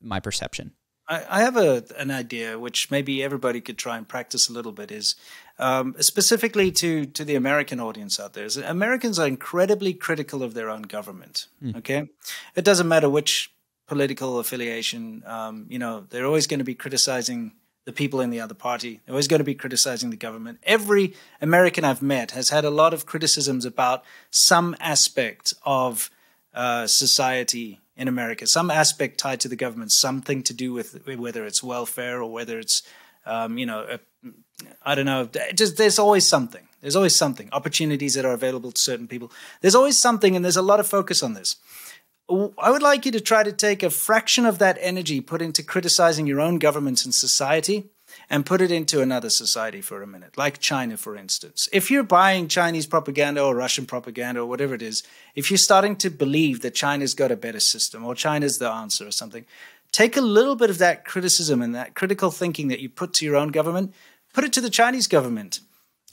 my perception? I, have a, an idea which maybe everybody could try and practice a little bit is um, specifically to to the American audience out there. Is Americans are incredibly critical of their own government. Mm. Okay, it doesn't matter which political affiliation. Um, you know, they're always going to be criticizing the people in the other party. They're always going to be criticizing the government. Every American I've met has had a lot of criticisms about some aspect of uh, society in America, some aspect tied to the government, something to do with whether it's welfare or whether it's um, you know a I don't know. Just there's always something. There's always something. Opportunities that are available to certain people. There's always something, and there's a lot of focus on this. I would like you to try to take a fraction of that energy put into criticizing your own government and society and put it into another society for a minute, like China, for instance. If you're buying Chinese propaganda or Russian propaganda or whatever it is, if you're starting to believe that China's got a better system or China's the answer or something, take a little bit of that criticism and that critical thinking that you put to your own government put it to the Chinese government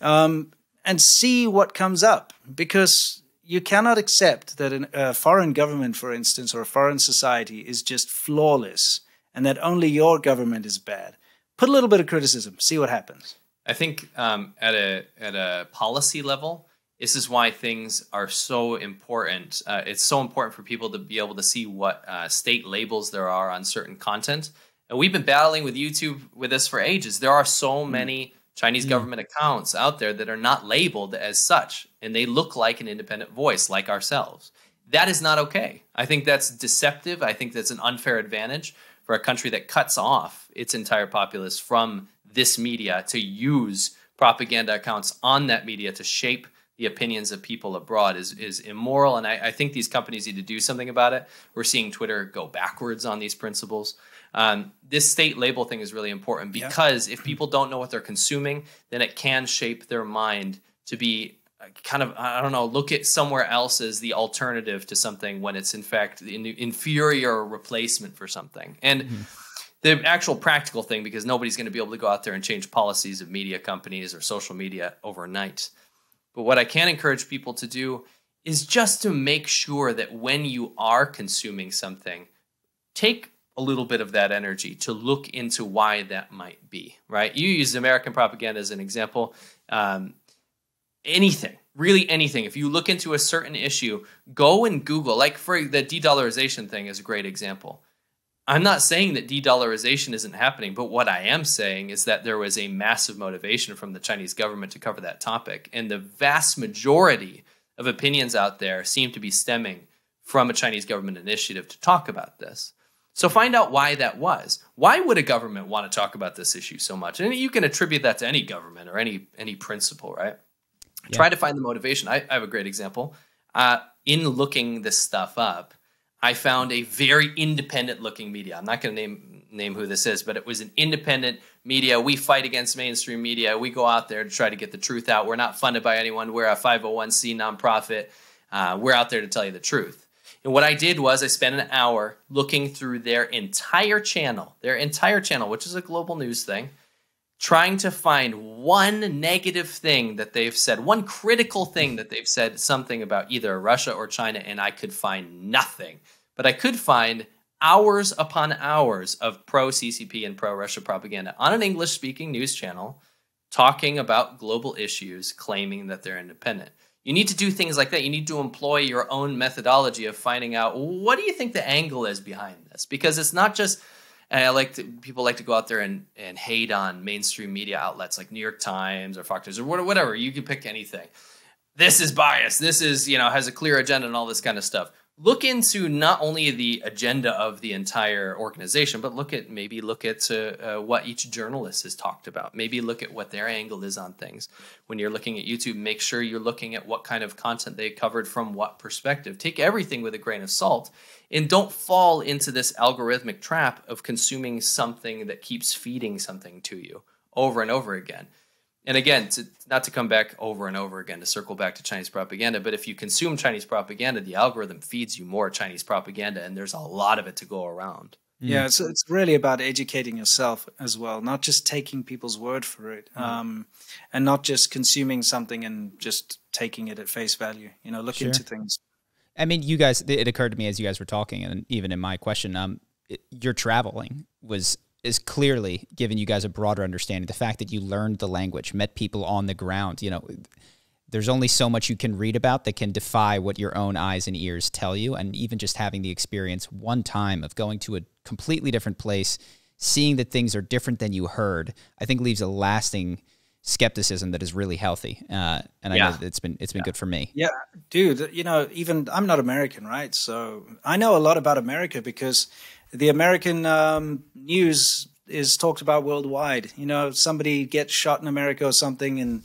um, and see what comes up. Because you cannot accept that an, a foreign government, for instance, or a foreign society is just flawless and that only your government is bad. Put a little bit of criticism, see what happens. I think um, at a at a policy level, This is why things are so important. Uh, it's so important for people to be able to see what uh, state labels there are on certain content. And we've been battling with YouTube with this for ages. There are so mm. many Chinese mm. government accounts out there that are not labeled as such, and they look like an independent voice, like ourselves. That is not okay. I think that's deceptive. I think that's an unfair advantage for a country that cuts off its entire populace from this media to use propaganda accounts on that media to shape the opinions of people abroad is is immoral, and I, I, think these companies need to do something about it. We're seeing Twitter go backwards on these principles. Um, this state label thing is really important because yeah. if people don't know what they're consuming, then it can shape their mind to be kind of I don't know look at somewhere else as the alternative to something when it's in fact the inferior replacement for something and. Mm-hmm the actual practical thing because nobody's going to be able to go out there and change policies of media companies or social media overnight. But what I can encourage people to do is just to make sure that when you are consuming something, take a little bit of that energy to look into why that might be, right? You use American propaganda as an example. Um, anything, really anything. If you look into a certain issue, go and Google, like for the de dollarization thing is a great example. I'm not saying that de dollarization isn't happening, but what I am saying is that there was a massive motivation from the Chinese government to cover that topic. And the vast majority of opinions out there seem to be stemming from a Chinese government initiative to talk about this. So find out why that was. Why would a government want to talk about this issue so much? And you can attribute that to any government or any any principle, right? Yeah. Try to find the motivation. I, I have a great example. Uh, in looking this stuff up, I found a very independent looking media. I'm not going to name name who this is, but it was an independent media. We fight against mainstream media. We go out there to try to get the truth out. We're not funded by anyone. We're a 501c nonprofit. Uh, we're out there to tell you the truth. And what I did was I spent an hour looking through their entire channel, their entire channel, which is a global news thing, trying to find one negative thing that they've said, one critical thing that they've said something about either Russia or China, and I could find nothing. But I could find hours upon hours of pro CCP and pro Russia propaganda on an English speaking news channel talking about global issues, claiming that they're independent. You need to do things like that. You need to employ your own methodology of finding out what do you think the angle is behind this? Because it's not just and I like to, people like to go out there and, and hate on mainstream media outlets like New York Times or Fox News or whatever. You can pick anything. This is biased. This is you know has a clear agenda and all this kind of stuff look into not only the agenda of the entire organization, but look at maybe look at uh, uh, what each journalist has talked about. Maybe look at what their angle is on things. When you're looking at YouTube, make sure you're looking at what kind of content they covered from what perspective. Take everything with a grain of salt and don't fall into this algorithmic trap of consuming something that keeps feeding something to you over and over again and again, to, not to come back over and over again to circle back to Chinese propaganda, but if you consume Chinese propaganda, the algorithm feeds you more Chinese propaganda, and there's a lot of it to go around. Yeah, it's it's really about educating yourself as well, not just taking people's word for it, mm. um, and not just consuming something and just taking it at face value. You know, look sure. into things. I mean, you guys. It occurred to me as you guys were talking, and even in my question, um, it, your traveling was is clearly giving you guys a broader understanding. The fact that you learned the language, met people on the ground, you know, there's only so much you can read about that can defy what your own eyes and ears tell you. And even just having the experience one time of going to a completely different place, seeing that things are different than you heard, I think leaves a lasting skepticism that is really healthy. Uh, and yeah. I know it's been it's been yeah. good for me. Yeah, dude. You know, even I'm not American, right? So I know a lot about America because the American um, news is talked about worldwide. You know, somebody gets shot in America or something, and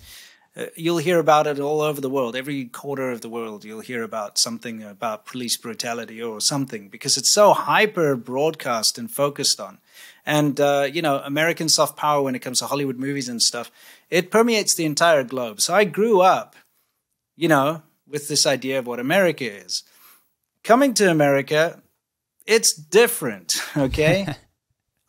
uh, you'll hear about it all over the world. Every quarter of the world, you'll hear about something about police brutality or something because it's so hyper broadcast and focused on. And, uh, you know, American soft power when it comes to Hollywood movies and stuff, it permeates the entire globe. So I grew up, you know, with this idea of what America is. Coming to America, it's different, <laughs> okay? <laughs>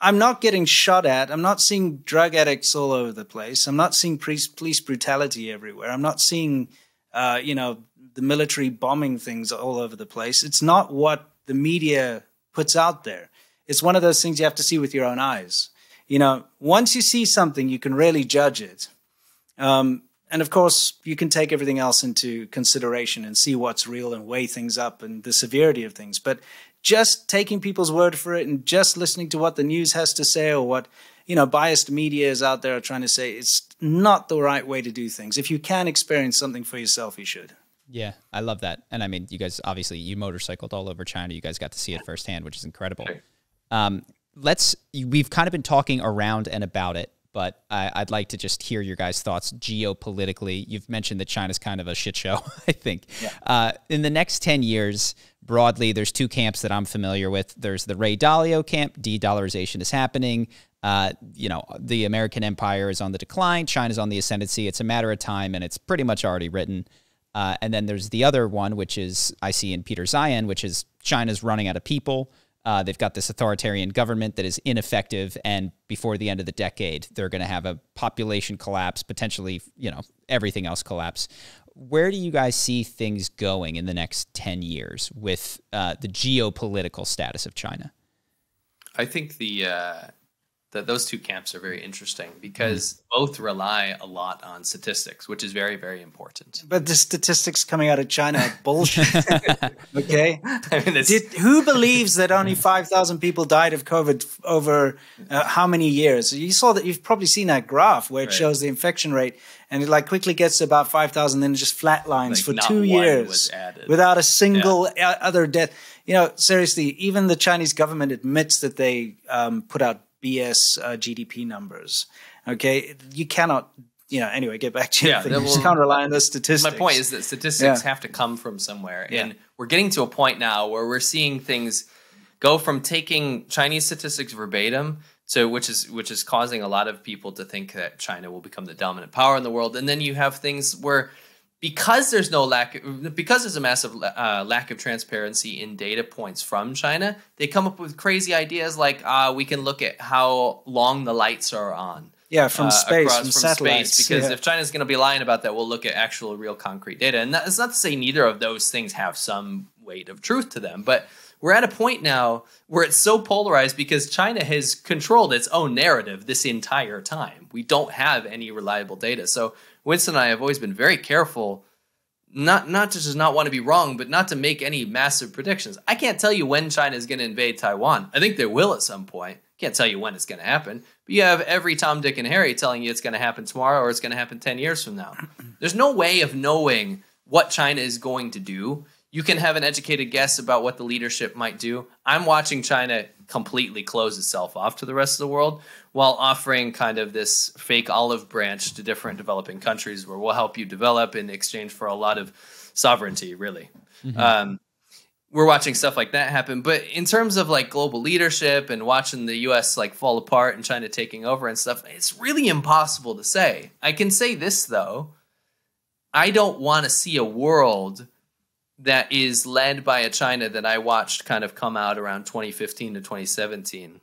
I'm not getting shot at. I'm not seeing drug addicts all over the place. I'm not seeing police, police brutality everywhere. I'm not seeing, uh, you know, the military bombing things all over the place. It's not what the media puts out there. It's one of those things you have to see with your own eyes. You know, once you see something, you can really judge it. Um, and of course, you can take everything else into consideration and see what's real and weigh things up and the severity of things. But just taking people's word for it and just listening to what the news has to say or what you know biased media is out there trying to say it's not the right way to do things. If you can experience something for yourself, you should. Yeah, I love that. And I mean, you guys obviously you motorcycled all over China. You guys got to see it firsthand, which is incredible. Um, let's we've kind of been talking around and about it but I, would like to just hear your guys' thoughts geopolitically. You've mentioned that China's kind of a shit show, <laughs> I think. Yeah. Uh, in the next 10 years, broadly, there's two camps that I'm familiar with. There's the Ray Dalio camp, de dollarization is happening. Uh, you know, the American empire is on the decline, China's on the ascendancy. It's a matter of time, and it's pretty much already written. Uh, and then there's the other one, which is I see in Peter Zeihan, which is China's running out of people. Uh, they've got this authoritarian government that is ineffective, and before the end of the decade, they're going to have a population collapse, potentially, you know, everything else collapse. Where do you guys see things going in the next ten years with uh, the geopolitical status of China? I think the uh, that those two camps are very interesting because both rely a lot on statistics, which is very, very important. But the statistics coming out of China are bullshit. <laughs> okay, I mean, Did, who believes that only five thousand people died of COVID over uh, how many years? You saw that. You've probably seen that graph where it right. shows the infection rate, and it like quickly gets to about five thousand, then it just flatlines like for two years without a single yeah. other death. You know, seriously, even the Chinese government admits that they um, put out BS uh, GDP numbers. Okay, you cannot. You know, anyway, get back to yeah, you just can't rely on those statistics. My point is that statistics yeah. have to come from somewhere, yeah. and we're getting to a point now where we're seeing things go from taking Chinese statistics verbatim to which is which is causing a lot of people to think that China will become the dominant power in the world, and then you have things where because there's no lack because there's a massive uh, lack of transparency in data points from China, they come up with crazy ideas like uh, we can look at how long the lights are on. Yeah, from uh, space, across, from, from satellites. Space, because yeah. if China's going to be lying about that, we'll look at actual, real, concrete data. And that's not to say neither of those things have some weight of truth to them, but we're at a point now where it's so polarized because China has controlled its own narrative this entire time. We don't have any reliable data. So Winston and I have always been very careful not not to just not want to be wrong, but not to make any massive predictions. I can't tell you when China is going to invade Taiwan. I think they will at some point. Can't tell you when it's going to happen. But you have every Tom, Dick, and Harry telling you it's going to happen tomorrow or it's going to happen 10 years from now. <clears throat> There's no way of knowing what China is going to do. You can have an educated guess about what the leadership might do. I'm watching China completely close itself off to the rest of the world while offering kind of this fake olive branch to different developing countries where we'll help you develop in exchange for a lot of sovereignty, really. Mm-hmm. Um, we're watching stuff like that happen. But in terms of like global leadership and watching the US like fall apart and China taking over and stuff, it's really impossible to say. I can say this though. I don't want to see a world that is led by a China that I watched kind of come out around 2015 to 2017,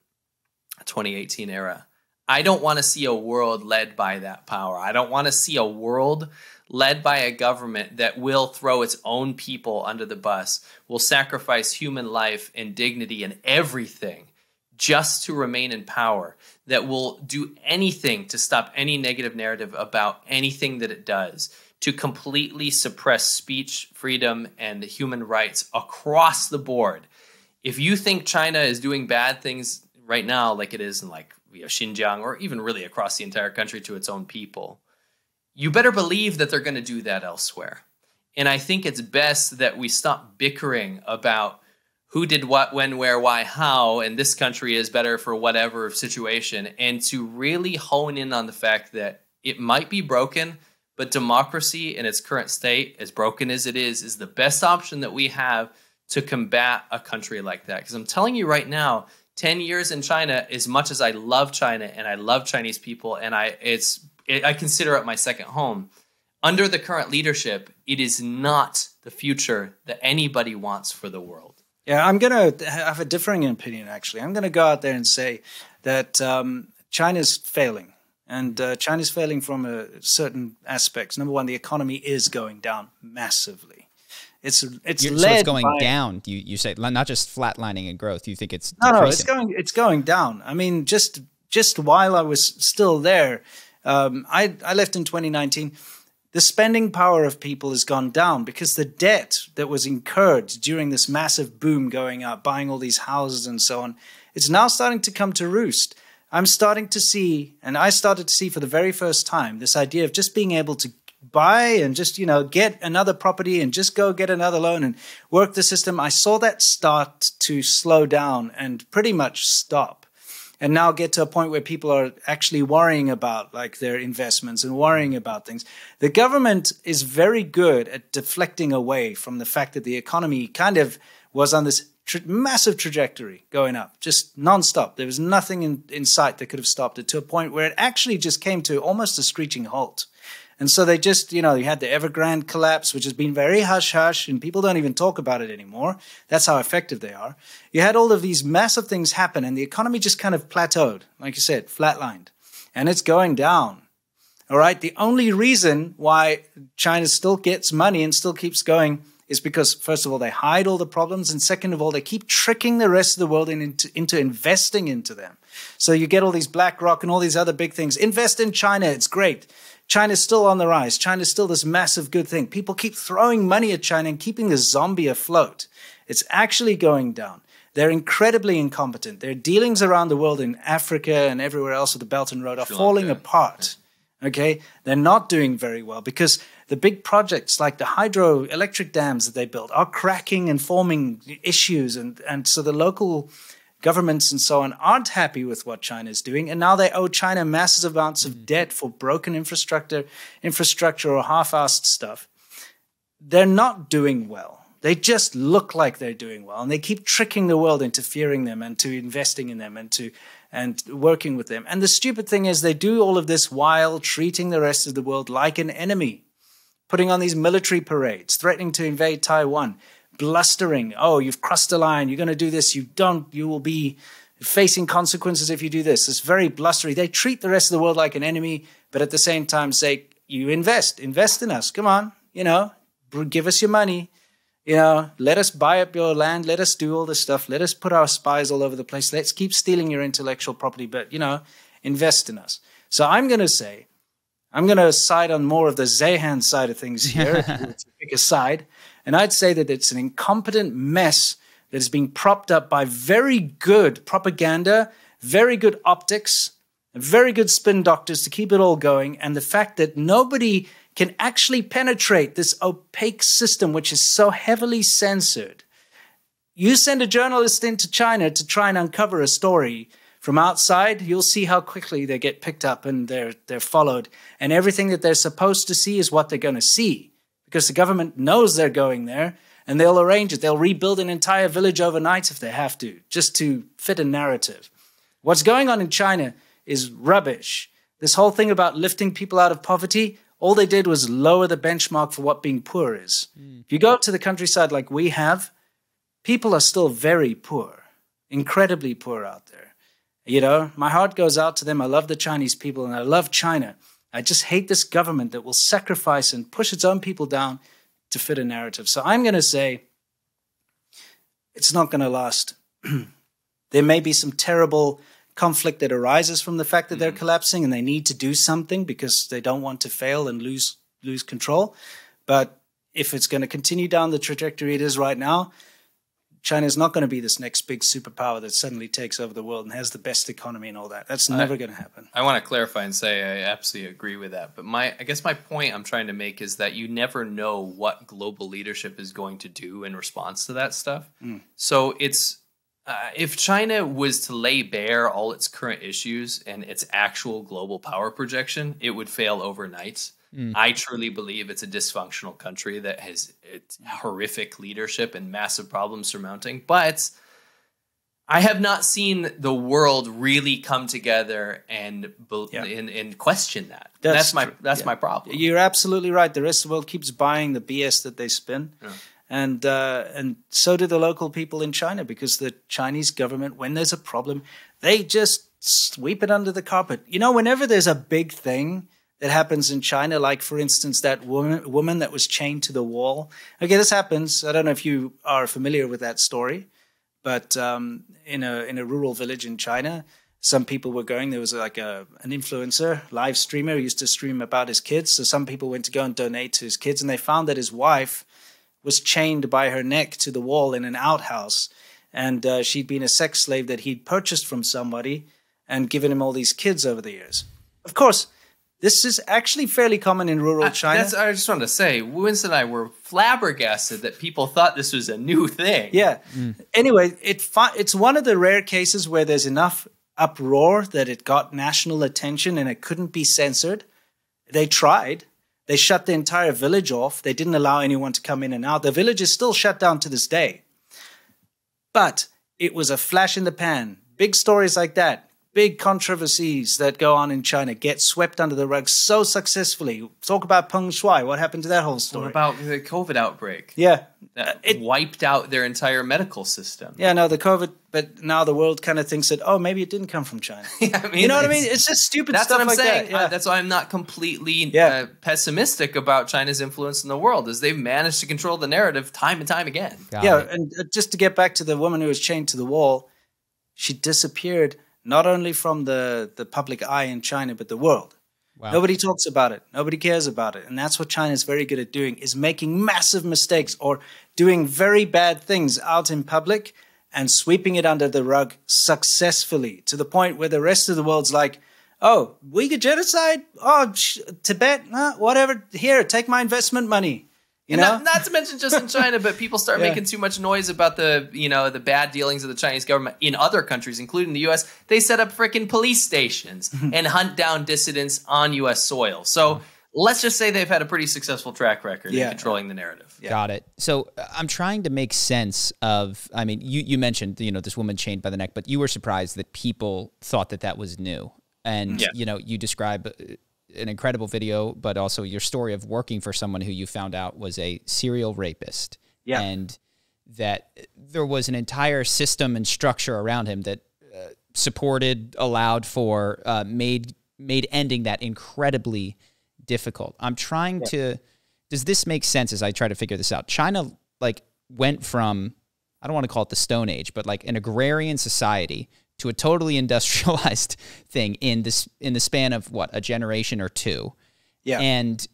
2018 era. I don't want to see a world led by that power. I don't want to see a world led by a government that will throw its own people under the bus, will sacrifice human life and dignity and everything just to remain in power, that will do anything to stop any negative narrative about anything that it does to completely suppress speech freedom and human rights across the board. If you think China is doing bad things right now, like it is in like you know, Xinjiang or even really across the entire country to its own people, you better believe that they're going to do that elsewhere. And I think it's best that we stop bickering about who did what, when, where, why, how, and this country is better for whatever situation, and to really hone in on the fact that it might be broken, but democracy in its current state, as broken as it is, is the best option that we have to combat a country like that. Because I'm telling you right now, 10 years in China, as much as I love China and I love Chinese people, and I it's it, I consider it my second home. Under the current leadership, it is not the future that anybody wants for the world. Yeah, I'm going to have a differing opinion, actually. I'm going to go out there and say that um, China's failing and uh, China's failing from certain aspects. Number one, the economy is going down massively. It's it's You're, led so it's going by, down. You you say not just flatlining in growth. You think it's no, no, it's going it's going down. I mean, just just while I was still there, um, I I left in 2019. the spending power of people has gone down because the debt that was incurred during this massive boom going up, buying all these houses and so on, it's now starting to come to roost. I'm starting to see, and I started to see for the very first time, this idea of just being able to buy and just, you know, get another property and just go get another loan and work the system. I saw that start to slow down and pretty much stop and now get to a point where people are actually worrying about like their investments and worrying about things. The government is very good at deflecting away from the fact that the economy kind of was on this massive trajectory going up, just nonstop. There was nothing in, in sight that could have stopped it to a point where it actually just came to almost a screeching halt. And so they just, you know, you had the Evergrande collapse, which has been very hush hush, and people don't even talk about it anymore. That's how effective they are. You had all of these massive things happen, and the economy just kind of plateaued, like you said, flatlined. And it's going down. All right. The only reason why China still gets money and still keeps going is because, first of all, they hide all the problems. And second of all, they keep tricking the rest of the world into, into investing into them. So you get all these BlackRock and all these other big things. Invest in China. It's great. China's still on the rise. China's still this massive good thing. People keep throwing money at China and keeping the zombie afloat. It's actually going down. They're incredibly incompetent. Their dealings around the world in Africa and everywhere else with the Belt and Road are falling apart. Okay? They're not doing very well because the big projects like the hydroelectric dams that they built are cracking and forming issues. And, and so the local governments and so on aren't happy with what China is doing, and now they owe China massive amounts of debt for broken infrastructure, infrastructure or half-assed stuff. They're not doing well. They just look like they're doing well, and they keep tricking the world into fearing them and to investing in them and to and working with them. And the stupid thing is, they do all of this while treating the rest of the world like an enemy, putting on these military parades, threatening to invade Taiwan blustering. Oh, you've crossed the line. You're going to do this. You don't. You will be facing consequences if you do this. It's very blustery. They treat the rest of the world like an enemy, but at the same time say, you invest, invest in us. Come on, you know, give us your money. You know, let us buy up your land. Let us do all this stuff. Let us put our spies all over the place. Let's keep stealing your intellectual property, but, you know, invest in us. So I'm going to say, I'm going to side on more of the Zeihan side of things here, <laughs> to pick a side. And I'd say that it's an incompetent mess that is being propped up by very good propaganda, very good optics, very good spin doctors to keep it all going, and the fact that nobody can actually penetrate this opaque system, which is so heavily censored. You send a journalist into China to try and uncover a story from outside, you'll see how quickly they get picked up and they're, they're followed. And everything that they're supposed to see is what they're going to see because the government knows they're going there and they'll arrange it. They'll rebuild an entire village overnight if they have to, just to fit a narrative. What's going on in China is rubbish. This whole thing about lifting people out of poverty, all they did was lower the benchmark for what being poor is. Mm. If you go to the countryside like we have, people are still very poor, incredibly poor out there. You know, my heart goes out to them. I love the Chinese people and I love China. I just hate this government that will sacrifice and push its own people down to fit a narrative. So I'm going to say it's not going to last. <clears throat> there may be some terrible conflict that arises from the fact that they're mm-hmm. collapsing and they need to do something because they don't want to fail and lose lose control. But if it's going to continue down the trajectory it is right now, China is not going to be this next big superpower that suddenly takes over the world and has the best economy and all that. That's never going to happen. I want to clarify and say I absolutely agree with that. But my, I guess my point I'm trying to make is that you never know what global leadership is going to do in response to that stuff. Mm. So it's uh, if China was to lay bare all its current issues and its actual global power projection, it would fail overnight. Mm. I truly believe it's a dysfunctional country that has horrific leadership and massive problems surmounting. But I have not seen the world really come together and yeah. and, and, question that. That's, that's my that's yeah. my problem. You're absolutely right. The rest of the world keeps buying the BS that they spin. Yeah. And uh, and so do the local people in China because the Chinese government, when there's a problem, they just sweep it under the carpet. You know, whenever there's a big thing, that happens in China, like for instance that woman woman that was chained to the wall. Okay, this happens. I don't know if you are familiar with that story, but um, in a in a rural village in China, some people were going. There was like a an influencer, live streamer, used to stream about his kids. So some people went to go and donate to his kids, and they found that his wife was chained by her neck to the wall in an outhouse, and uh, she'd been a sex slave that he'd purchased from somebody and given him all these kids over the years. Of course, this is actually fairly common in rural uh, China. That's, I just wanted to say, Winston and I were flabbergasted that people thought this was a new thing. Yeah. Mm. Anyway, it fi- it's one of the rare cases where there's enough uproar that it got national attention and it couldn't be censored. They tried. They shut the entire village off. They didn't allow anyone to come in and out. The village is still shut down to this day. But it was a flash in the pan. Big stories like that, big controversies that go on in China get swept under the rug so successfully. Talk about Peng Shuai. What happened to that whole story? What about the COVID outbreak? yeah. That it- wiped out their entire medical system. Yeah, no, the COVID, but now the world kind of thinks that, oh, maybe it didn't come from China. <laughs> I mean, you know what I mean? It's just stupid That's stuff what I'm like saying. that. Yeah. Uh, that's why I'm not completely Yeah. uh, pessimistic about China's influence in the world, as they've managed to control the narrative time and time again. Got yeah, it. and uh, just to get back to the woman who was chained to the wall, she disappeared not only from the, the public eye in China, but the world. Wow. Nobody talks about it. Nobody cares about it. And that's what China is very good at doing is making massive mistakes or doing very bad things out in public and sweeping it under the rug successfully to the point where the rest of the world's like, oh, Uyghur genocide? Oh, sh- Tibet? Uh, whatever. Here, take my investment money. You know? not, not to mention just in China, but people start <laughs> Yeah. making too much noise about the you know the bad dealings of the Chinese government in other countries, including the U.S. They set up freaking police stations <laughs> and hunt down dissidents on U.S. soil. So let's just say they've had a pretty successful track record Yeah. in controlling the narrative. Got it. So uh, I'm trying to make sense of. I mean, you you mentioned you know this woman chained by the neck, but you were surprised that people thought that that was new, and Yeah. you know you describe uh, an incredible video, but also your story of working for someone who you found out was a serial rapist, Yeah. and that there was an entire system and structure around him that uh, supported, allowed for, uh, made made ending that incredibly difficult. I'm trying to. Does this make sense as I try to figure this out? China like went from I don't want to call it the Stone Age, but like an agrarian society to a totally <laughs> industrialized thing in this in the span of what a generation or two. Yeah. And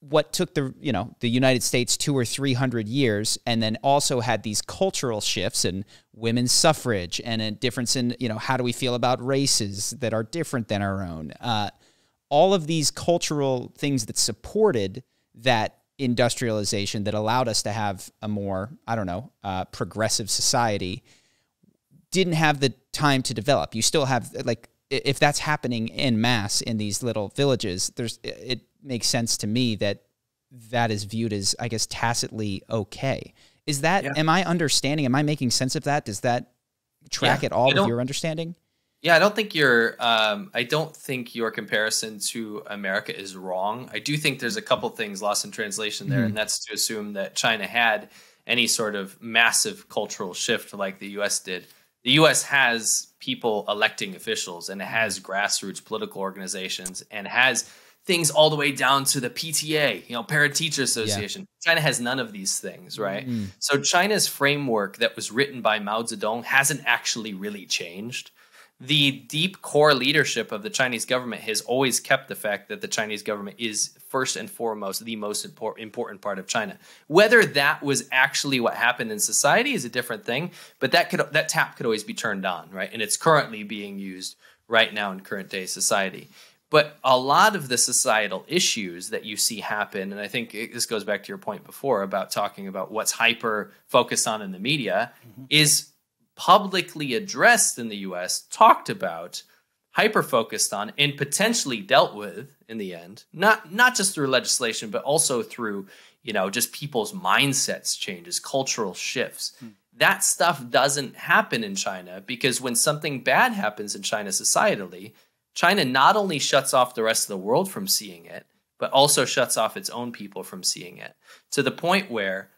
what took the you know the United States two or three hundred years, and then also had these cultural shifts and women's suffrage and a difference in you know how do we feel about races that are different than our own. Uh, all of these cultural things that supported that industrialization that allowed us to have a more I don't know uh, progressive society didn't have the time to develop. You still have like if that's happening in mass in these little villages, there's it makes sense to me that that is viewed as I guess tacitly okay. Is that Yeah. am I understanding? Am I making sense of that? Does that track Yeah, at all with your understanding? Yeah, I don't think your um, I don't think your comparison to America is wrong. I do think there's a couple things lost in translation there, and that's to assume that China had any sort of massive cultural shift like the U.S. did. The U.S. has people electing officials, and it has grassroots political organizations, and has things all the way down to the PTA, you know, Parent Teacher Association. China has none of these things, right? Mm. So China's framework that was written by Mao Zedong hasn't actually really changed the deep core leadership of the Chinese government has always kept the fact that the Chinese government is first and foremost the most important part of China. Whether that was actually what happened in society is a different thing, but that could that tap could always be turned on, right? And it's currently being used right now in current day society. But a lot of the societal issues that you see happen, and I think it, this goes back to your point before about talking about what's hyper focused on in the media, mm-hmm. is publicly addressed in the US, talked about, hyper focused on, and potentially dealt with in the end. Not not just through legislation, but also through, you know, just people's mindsets changes, cultural shifts. Hmm. That stuff doesn't happen in China because when something bad happens in China societally, China not only shuts off the rest of the world from seeing it, but also shuts off its own people from seeing it to the point where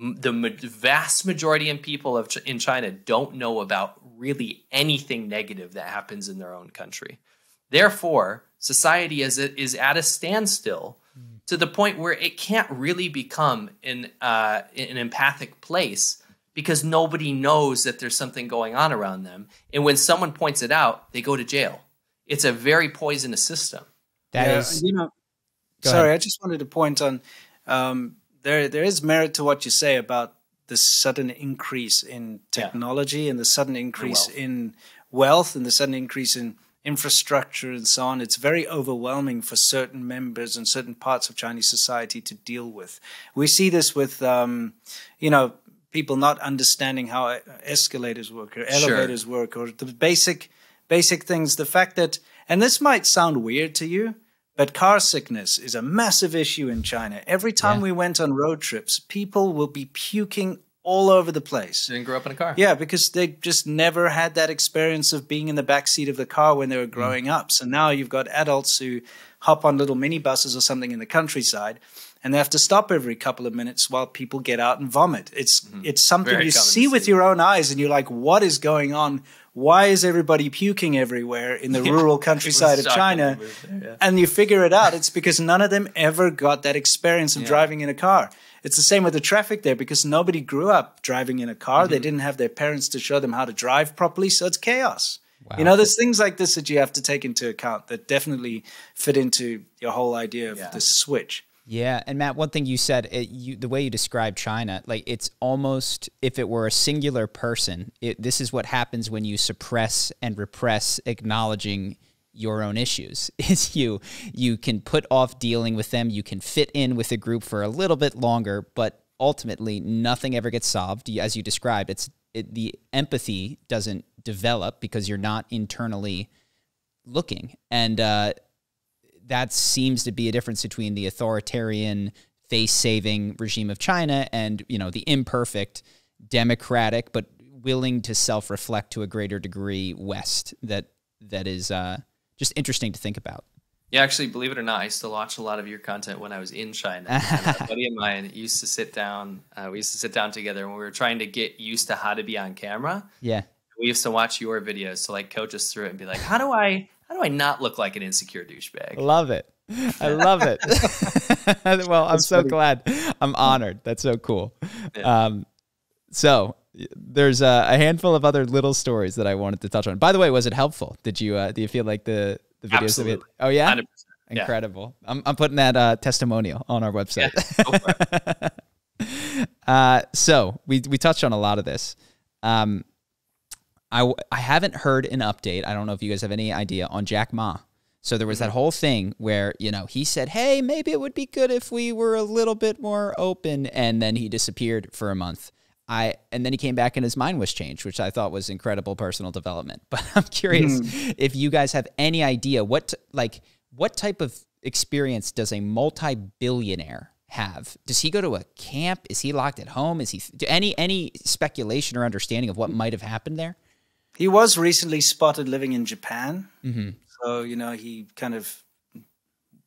the vast majority of people of Ch- in China don't know about really anything negative that happens in their own country. Therefore, society is is at a standstill to the point where it can't really become an uh, an empathic place because nobody knows that there's something going on around them. And when someone points it out, they go to jail. It's a very poisonous system. That yeah, is- you know. Sorry, ahead. I just wanted to point on um, there. There is merit to what you say about the sudden increase in technology and the sudden increase wealth. in wealth and the sudden increase in infrastructure and so on. It's very overwhelming for certain members and certain parts of Chinese society to deal with. We see this with, um, you know, people not understanding how escalators work or Sure. elevators work or the basic basic things. The fact that, and this might sound weird to you, but car sickness is a massive issue in China. Every time Yeah. we went on road trips, people will be puking all over the place. Didn't grow up in a car. Yeah, because they just never had that experience of being in the back seat of the car when they were mm. growing up. So now you've got adults who hop on little minibuses or something in the countryside and they have to stop every couple of minutes while people get out and vomit. It's mm-hmm. it's something Very you see with your own eyes and you're like, what is going on? Why is everybody puking everywhere in the rural countryside of China? there, yeah. And you figure it out. It's because none of them ever got that experience of driving in a car. It's the same with the traffic there because nobody grew up driving in a car. Mm-hmm. They didn't have their parents to show them how to drive properly. So it's chaos. You know, there's things like this that you have to take into account that definitely fit into your whole idea of Yeah. the switch. Yeah, and Matt, one thing you said, it, you, the way you describe China, like it's almost if it were a singular person. It, this is what happens when you suppress and repress acknowledging your own issues. <laughs> Is you you can put off dealing with them, you can fit in with a group for a little bit longer, but ultimately nothing ever gets solved. As you described, it's it, the empathy doesn't develop because you're not internally looking, and uh, that seems to be a difference between the authoritarian face-saving regime of China and you know the imperfect democratic but willing to self-reflect to a greater degree West that that is uh, just interesting to think about. Yeah, actually, believe it or not, I used to watch a lot of your content when I was in China. and a <laughs> buddy of mine used to sit down. Uh, we used to sit down together when we were trying to get used to how to be on camera. Yeah. We used to watch your videos to like coach us through it and be like, "How do I? How do I not look like an insecure douchebag?" Love it. I love it. <laughs> well, I'm so glad. I'm honored. That's so cool. Um, so there's a, a handful of other little stories that I wanted to touch on. By the way, was it helpful? Did you uh, do you feel like the the videos of it? Absolutely. Oh yeah, 100%. Yeah. incredible. I'm I'm putting that uh, testimonial on our website. Yeah, go for it. <laughs> Uh, so we we touched on a lot of this. Um, I I haven't heard an update. I don't know if you guys have any idea on Jack Ma. So there was that mm-hmm. whole thing where you know he said, "Hey, maybe it would be good if we were a little bit more open," and then he disappeared for a month. I and then he came back and his mind was changed, which I thought was incredible personal development. <laughs> But I'm curious mm. if you guys have any idea what like what type of experience does a multi-billionaire have? Does he go to a camp? Is he locked at home? Is he do any any speculation or understanding of what might have happened there? He was recently spotted living in Japan. Mm-hmm. So, you know, he kind of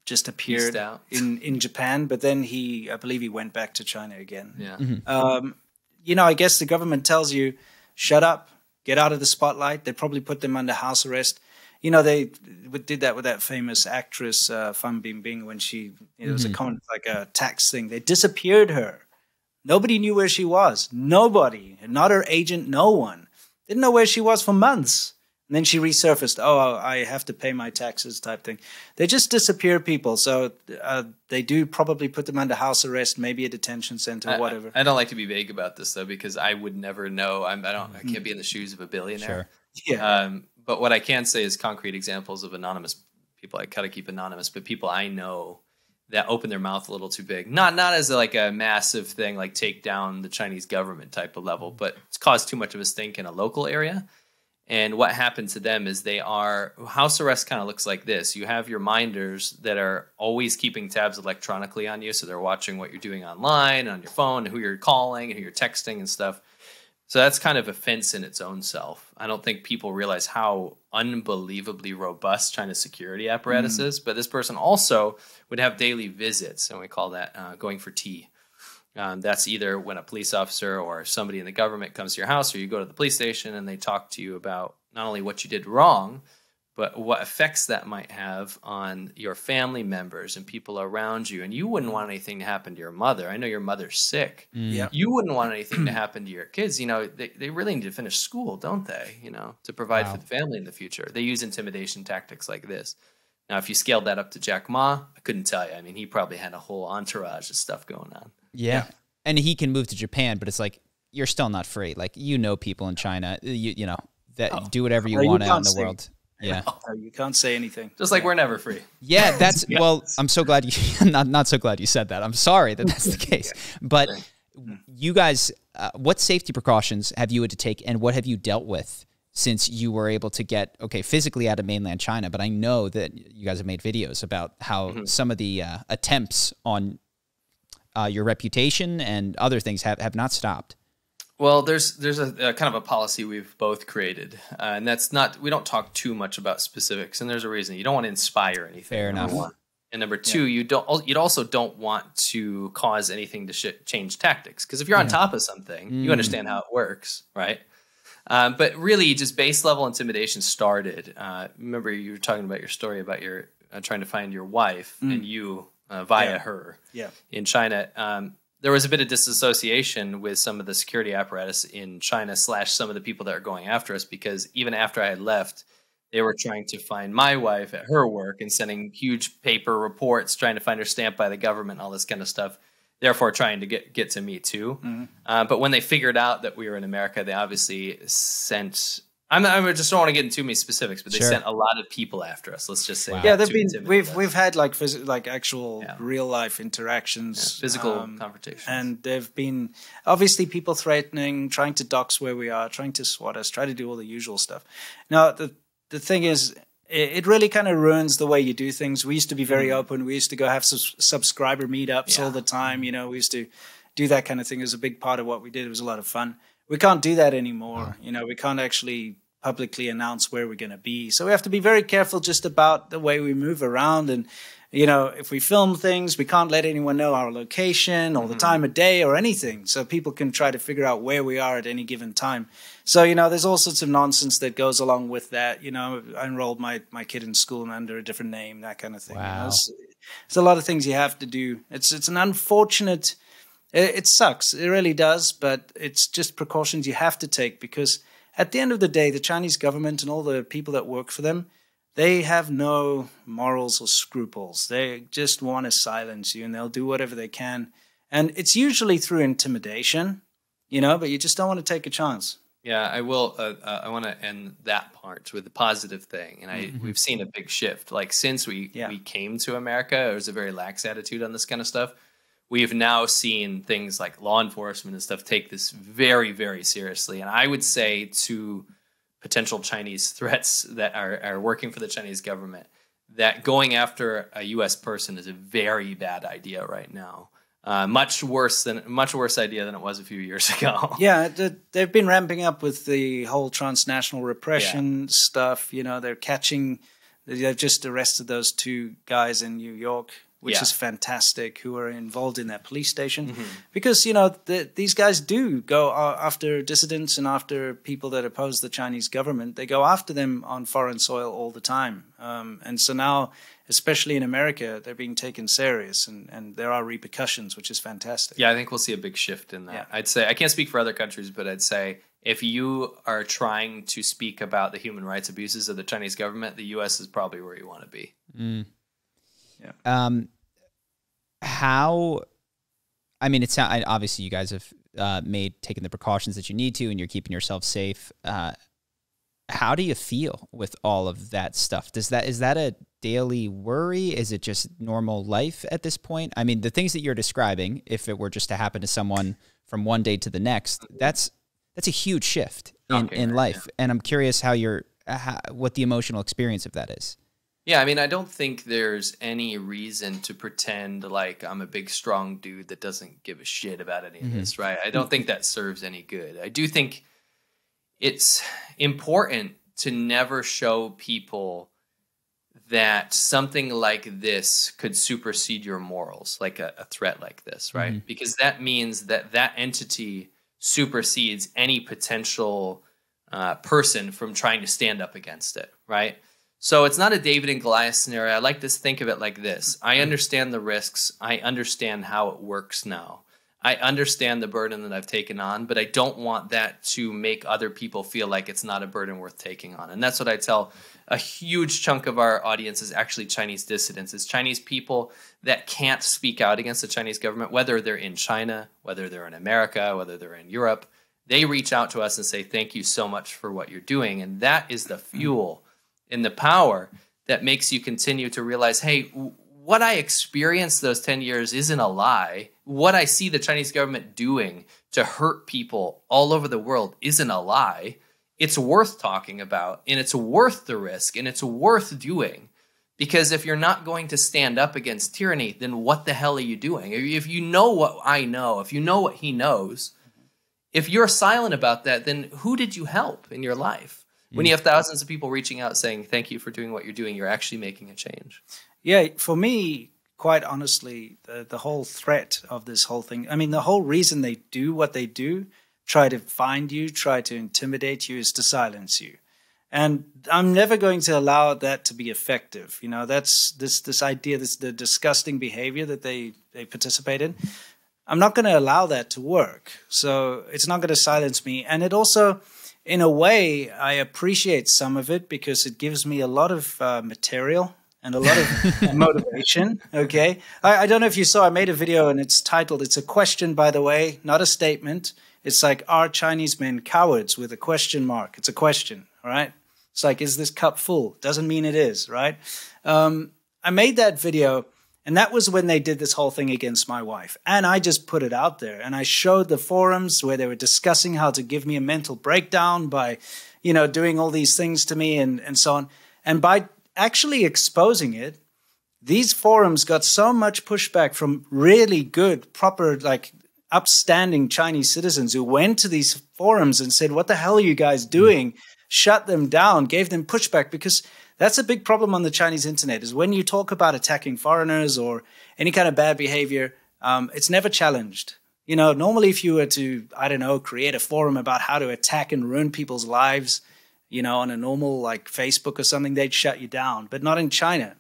just appeared out. in, in Japan, but then he, I believe he went back to China again. Yeah. Um, you know, I guess the government tells you, shut up, get out of the spotlight. They probably put them under house arrest. You know, they did that with that famous actress uh, Fan Bingbing when she. You know, It was a common like a tax thing. They disappeared her. Nobody knew where she was. Nobody, not her agent, no one didn't know where she was for months. And then she resurfaced. Oh, I have to pay my taxes, type thing. They just disappear people. So uh, they do probably put them under house arrest, maybe a detention center, I- whatever. I, I don't like to be vague about this though because I would never know. I'm, I don't. I can't be in the shoes of a billionaire. Sure. yeah. Um, but what I can say is concrete examples of anonymous people. I kind of keep anonymous, but people I know that open their mouth a little too big. Not not as like a massive thing, like take down the Chinese government type of level, but it's caused too much of a stink in a local area. And what happened to them is they are house arrest kind of looks like this. You have your minders that are always keeping tabs electronically on you, so they're watching what you're doing online, on your phone, who you're calling, and who you're texting and stuff. So that's kind of a fence in its own self. I don't think people realize how unbelievably robust China's security apparatus is. But this person also would have daily visits, and we call that uh, going for tea. Um, that's either when a police officer or somebody in the government comes to your house, or you go to the police station and they talk to you about not only what you did wrong, but what effects that might have on your family members and people around you. And you wouldn't want anything to happen to your mother. I know your mother's sick. Mm. Yeah. You wouldn't want anything to <clears throat> happen to your kids. You know, they, they really need to finish school, don't they? You know, to provide Wow. for the family in the future. They use intimidation tactics like this. Now, if you scaled that up to Jack Ma, I couldn't tell you. I mean, he probably had a whole entourage of stuff going on. Yeah. And he can move to Japan, but it's like you're still not free. Like you know people in China, you you know, that oh. do whatever you Oh, you want out in the say- world. Yeah. No, <laughs> you can't say anything. Just like we're never free. <laughs> Yeah, that's <laughs> well, I'm so glad you not not so glad you said that. I'm sorry that that's the case. But you guys uh, what safety precautions have you had to take and what have you dealt with since you were able to get okay physically out of mainland China, but I know that you guys have made videos about how some of the uh, attempts on uh, your reputation and other things have, have not stopped. Well, there's there's a, a kind of a policy we've both created, uh, and that's not we don't talk too much about specifics, and there's a reason you don't want to inspire anything. Fair enough. one. And number two, you don't you also don't want to cause anything to sh- change tactics because if you're on top of something, you understand how it works, right? Um, but really, just base level intimidation started. Uh, remember, you were talking about your story about your uh, trying to find your wife and you uh, via Yeah. her Yeah. in China. Um, there was a bit of disassociation with some of the security apparatus in China slash some of the people that are going after us because even after I had left, they were trying to find my wife at her work and sending huge paper reports trying to find her stamped by the government, all this kind of stuff. Therefore, trying to get get to me too. Uh, but when they figured out that we were in America, they obviously sent. I'm not, I just don't want to get into too many specifics, but they Sure. sent a lot of people after us. Let's just say, Yeah, they've been. We've us. we've had like phys- like actual Yeah. real life interactions, physical um, confrontations. and there've been obviously people threatening, trying to dox where we are, trying to swat us, try to do all the usual stuff. Now the the thing is, it, it really kind of ruins the way you do things. We used to be very open. We used to go have sus- subscriber meetups Mm-hmm. Yeah. all the time. You know, we used to do that kind of thing. It was a big part of what we did. It was a lot of fun. We can't do that anymore. You know, we can't actually publicly announce where we're going to be. So we have to be very careful just about the way we move around. And, you know, if we film things, we can't let anyone know our location or the mm-hmm. time of day or anything. So people can try to figure out where we are at any given time. So, you know, there's all sorts of nonsense that goes along with that. You know, I enrolled my, my kid in school under a different name, that kind of thing. You know, Wow. it's, it's a lot of things you have to do. It's, it's an unfortunate, it, it sucks. It really does, but it's just precautions you have to take because at the end of the day, the Chinese government and all the people that work for them, they have no morals or scruples. They just want to silence you and they'll do whatever they can. And it's usually through intimidation, you know, but you just don't want to take a chance. Yeah, I will. Uh, uh, I want to end that part with a positive thing, and I we've seen a big shift. Like since we Yeah. we came to America, there was a very lax attitude on this kind of stuff. We've now seen things like law enforcement and stuff take this very very seriously, and I would say to potential Chinese <laughs> threats that are are working for the Chinese government that going after a U.S. person is a very bad idea right now. Uh, much worse than much worse idea than it was a few years <laughs> ago. Yeah, they've been ramping up with the whole transnational repression stuff. You know, they're catching. They've just arrested those two guys in New York, which Yeah. is fantastic, who are involved in that police station. Mm-hmm. Because you know the, these guys do go uh, after dissidents and after people that oppose the Chinese government. They go after them on foreign soil all the time, um, and so now. Especially in America, they're being taken serious, and, and there are repercussions, which is fantastic. Yeah, I think we'll see a big shift in that. Yeah. I'd say I can't speak for other countries, but I'd say if you are trying to speak about the human rights abuses of the Chinese government, the U.S. is probably where you want to be. Yeah. Um, how? I mean, it's obviously you guys have uh, made taken the precautions that you need to, and you're keeping yourself safe. Uh, how do you feel with all of that stuff? Does that is that a daily worry? Is it just normal life at this point? I mean, the things that you're describing, if it were just to happen to someone from one day to the next, that's that's a huge shift in, Shocking, in life. And I'm curious how you're uh, how, what the emotional experience of that is. Yeah, I mean, I don't think there's any reason to pretend like I'm a big, strong dude that doesn't give a shit about any of this, right? I don't think that serves any good. I do think it's important to never show people that something like this could supersede your morals, like a, a threat like this, right? Because that means that that entity supersedes any potential uh, person from trying to stand up against it, right? So it's not a David and Goliath scenario. I like to think of it like this I mm-hmm. understand the risks, I understand how it works now. I understand the burden that I've taken on, but I don't want that to make other people feel like it's not a burden worth taking on. And that's what I tell a huge chunk of our audience is actually Chinese dissidents. It's Chinese people that can't speak out against the Chinese government, whether they're in China, whether they're in America, whether they're in Europe. They reach out to us and say, Thank you so much for what you're doing. And that is the mm-hmm. fuel and the power that makes you continue to realize, hey, what I experienced those 10 years isn't a lie. What I see the Chinese government doing to hurt people all over the world isn't a lie. It's worth talking about and it's worth the risk and it's worth doing. Because if you're not going to stand up against tyranny, then what the hell are you doing? If you know what I know, if you know what he knows, if you're silent about that, then who did you help in your life? When you have thousands of people reaching out saying, Thank you for doing what you're doing, you're actually making a change. Yeah, for me, quite honestly, the, the whole threat of this whole thing, I mean, the whole reason they do what they do, try to find you, try to intimidate you, is to silence you. And I'm never going to allow that to be effective. You know, that's this this idea, this the disgusting behavior that they they participate in. I'm not going to allow that to work. So it's not going to silence me. And it also, in a way, I appreciate some of it because it gives me a lot of uh, material and a lot of <laughs> motivation. Okay. I, I, don't know if you saw, I made a video and it's titled, it's a question, by the way, not a statement. It's like, are Chinese men cowards with a question mark? It's a question. All right. It's like, is this cup full? Doesn't mean it is. Right. Um, I made that video. And that was when they did this whole thing against my wife. And I just put it out there and I showed the forums where they were discussing how to give me a mental breakdown by, you know, doing all these things to me and, and so on. And by actually exposing it, these forums got so much pushback from really good, proper, like upstanding Chinese citizens who went to these forums and said, What the hell are you guys doing? Mm. Shut them down, gave them pushback because that's a big problem on the Chinese internet is when you talk about attacking foreigners or any kind of bad behavior, um, it's never challenged. You know, normally if you were to, I don't know, create a forum about how to attack and ruin people's lives, you know, on a normal like Facebook or something, they'd shut you down. But not in China,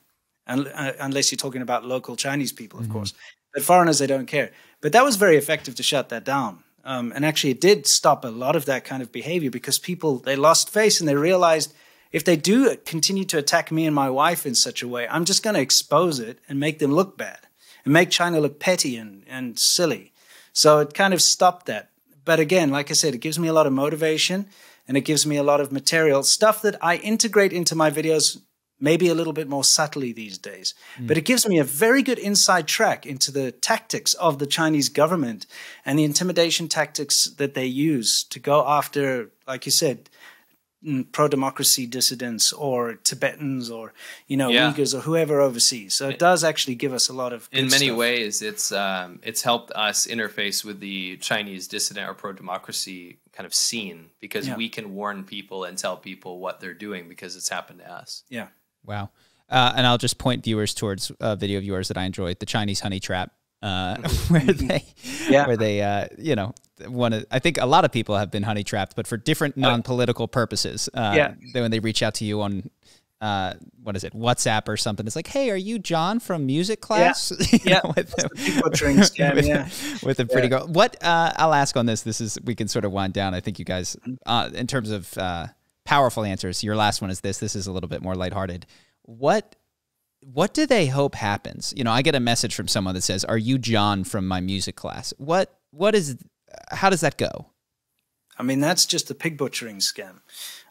uh, unless you're talking about local Chinese people, of mm-hmm. course. But foreigners, they don't care. But that was very effective to shut that down. Um, and actually, it did stop a lot of that kind of behavior because people they lost face and they realized if they do continue to attack me and my wife in such a way, I'm just going to expose it and make them look bad and make China look petty and, and silly. So it kind of stopped that. But again, like I said, it gives me a lot of motivation and it gives me a lot of material, stuff that I integrate into my videos maybe a little bit more subtly these days. Mm. But it gives me a very good inside track into the tactics of the Chinese government and the intimidation tactics that they use to go after, like you said, mm, pro democracy dissidents or Tibetans or you know yeah. Uyghurs or whoever overseas. So it does actually give us a lot of. In many stuff. ways, it's um, it's helped us interface with the Chinese dissident or pro democracy kind of scene because yeah. we can warn people and tell people what they're doing because it's happened to us. Yeah. Wow. Uh, and I'll just point viewers towards a video of yours that I enjoyed, the Chinese honey trap, uh, <laughs> where they, yeah. where they, uh, you know, one. Of, I think a lot of people have been honey trapped, but for different non-political purposes. Uh, yeah. When they reach out to you on uh, what is it, WhatsApp or something. It's like, hey, are you John from music class? <laughs> Yeah, yeah. with, the, scam, <laughs> with, yeah. with a pretty yeah. girl. What uh, I'll ask on this. This is we can sort of wind down. I think you guys, mm-hmm. uh, in terms of uh, powerful answers. Your last one is this. This is a little bit more lighthearted. What what do they hope happens? You know, I get a message from someone that says, "Are you John from my music class?" What what is how does that go? I mean, that's just a pig butchering scam.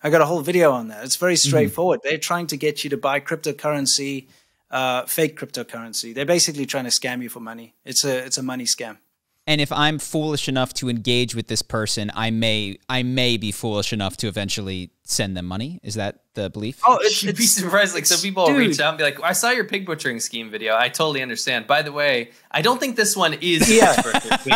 I got a whole video on that. It's very mm-hmm. straightforward. Mm-hmm. They're trying to get you to buy cryptocurrency, uh, fake cryptocurrency. They're basically trying to scam you for money. It's a it's a money scam. And if I'm foolish enough to engage with this person, I may I may be foolish enough to eventually send them money. Is that the belief? Oh, it's, you'd be surprised. Like some people dude. will reach out and be like, "I saw your pig butchering scheme video. I totally understand. By the way, I don't think this one is <laughs> yeah.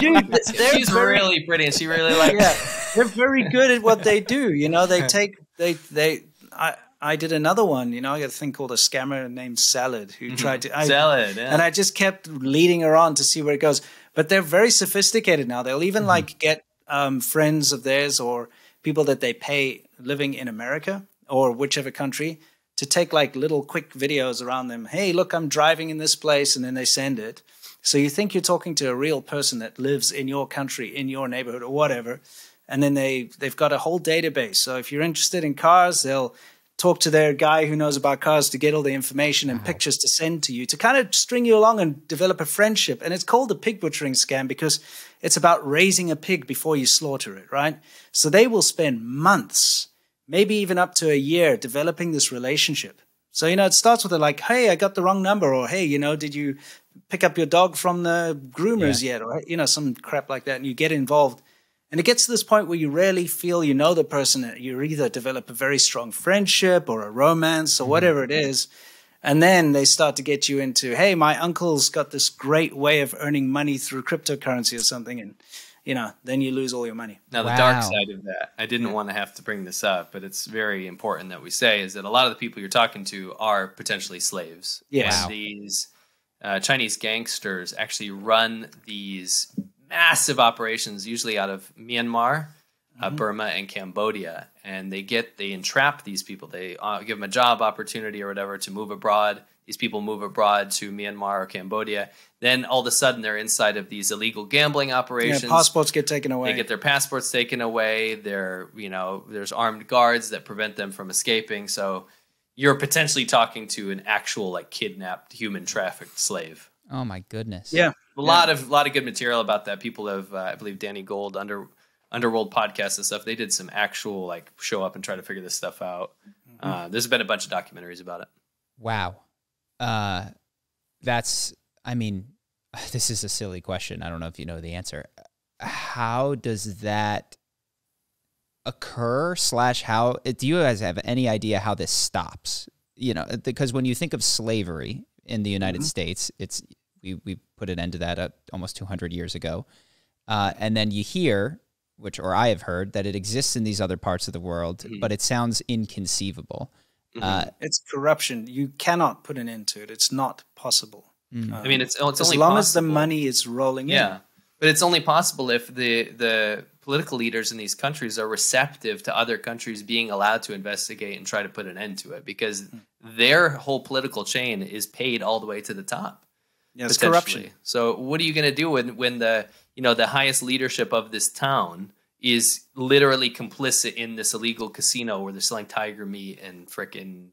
dude, She's very, really pretty, and she really like. Yeah, they're very good at what they <laughs> do. You know, they take they they. I, I did another one, you know, I got a thing called a scammer named Salad who mm-hmm. tried to I, Salad, yeah. and I just kept leading her on to see where it goes. But they're very sophisticated now. They'll even mm-hmm. like get um, friends of theirs or people that they pay living in America or whichever country to take like little quick videos around them. Hey, look, I'm driving in this place, and then they send it. So you think you're talking to a real person that lives in your country, in your neighborhood, or whatever, and then they they've got a whole database. So if you're interested in cars, they'll talk to their guy who knows about cars to get all the information and uh-huh. pictures to send to you to kind of string you along and develop a friendship. And it's called the pig butchering scam because it's about raising a pig before you slaughter it, right? So they will spend months, maybe even up to a year, developing this relationship. So, you know, it starts with a like, hey, I got the wrong number, or hey, you know, did you pick up your dog from the groomers yeah. yet? Or, you know, some crap like that. And you get involved. And it gets to this point where you really feel you know the person. You either develop a very strong friendship or a romance or mm-hmm. whatever it is. And then they start to get you into, hey, my uncle's got this great way of earning money through cryptocurrency or something. And, you know, then you lose all your money. Now, the wow. dark side of that, I didn't want to have to bring this up, but it's very important that we say is that a lot of the people you're talking to are potentially slaves. Yes. Wow. These uh, Chinese gangsters actually run these massive operations, usually out of Myanmar, uh, mm-hmm. Burma, and Cambodia. And they get they entrap these people. They uh, give them a job opportunity or whatever to move abroad. These people move abroad to Myanmar or Cambodia. Then all of a sudden they're inside of these illegal gambling operations. Yeah, passports get taken away. They get their passports taken away. They're you know there's armed guards that prevent them from escaping. So you're potentially talking to an actual like kidnapped human trafficked slave. Oh my goodness. Yeah. A lot of a lot of good material about that. People have, uh, I believe, Danny Gold under Underworld podcast and stuff. They did some actual like show up and try to figure this stuff out. Mm-hmm. Uh, there's been a bunch of documentaries about it. Wow, uh, that's. I mean, <sighs> this is a silly question. I don't know if you know the answer. How does that occur? Slash, how do you guys have any idea how this stops? You know, because when you think of slavery in the United mm-hmm. States, it's we we put an end to that uh, almost 200 years ago. Uh, and then you hear, which or I have heard, that it exists in these other parts of the world, mm-hmm. but it sounds inconceivable. Mm-hmm. Uh, it's corruption. You cannot put an end to it. It's not possible. Mm-hmm. Um, I mean, it's, it's as long possible. as the money is rolling yeah. in. But it's only possible if the the political leaders in these countries are receptive to other countries being allowed to investigate and try to put an end to it because mm. their whole political chain is paid all the way to the top. Yeah, it's corruption. So what are you going to do when when the you know the highest leadership of this town is literally complicit in this illegal casino where they're selling tiger meat and freaking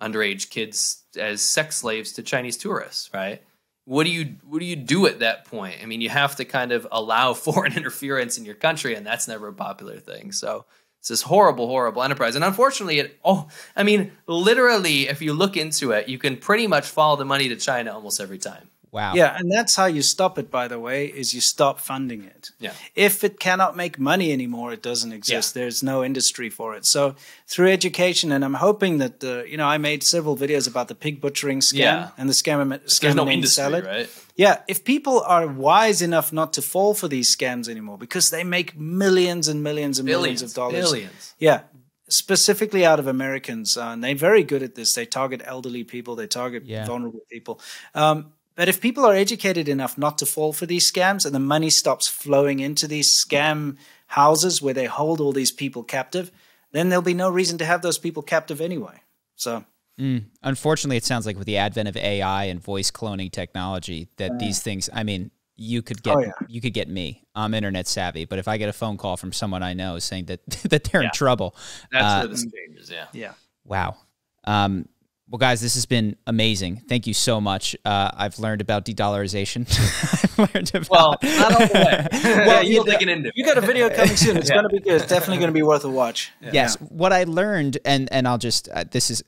underage kids as sex slaves to Chinese tourists, right? What do you what do you do at that point? I mean, you have to kind of allow <laughs> foreign interference in your country, and that's never a popular thing. So it's this horrible, horrible enterprise. And unfortunately, it oh, I mean, literally, if you look into it, you can pretty much follow the money to China almost every time. Wow. Yeah, and that's how you stop it, by the way, is you stop funding it. Yeah. If it cannot make money anymore, it doesn't exist. Yeah. There's no industry for it. So through education, and I'm hoping that the, you know, I made several videos about the pig butchering scam yeah. and the scam, scam no industry, salad. right? Yeah. If people are wise enough not to fall for these scams anymore, because they make millions and millions and billions, millions of dollars. Billions. Yeah specifically out of Americans, uh, and they're very good at this. They target elderly people, they target yeah. vulnerable people. Um, but if people are educated enough not to fall for these scams and the money stops flowing into these scam houses where they hold all these people captive, then there'll be no reason to have those people captive anyway. So. Mm. Unfortunately, it sounds like with the advent of AI and voice cloning technology, that uh, these things. I mean, you could get oh, yeah. you could get me. I'm internet savvy, but if I get a phone call from someone I know saying that <laughs> that they're yeah. in trouble, that's uh, where this changes. Yeah. Yeah. Wow. Um, well, guys, this has been amazing. Thank you so much. Uh, I've learned about de-dollarization. <laughs> I've learned about well, not all the way. <laughs> <laughs> well, you, into you got a video coming soon. It's yeah. going to be good. It's definitely going to be worth a watch. Yeah. Yes. What I learned, and and I'll just uh, this is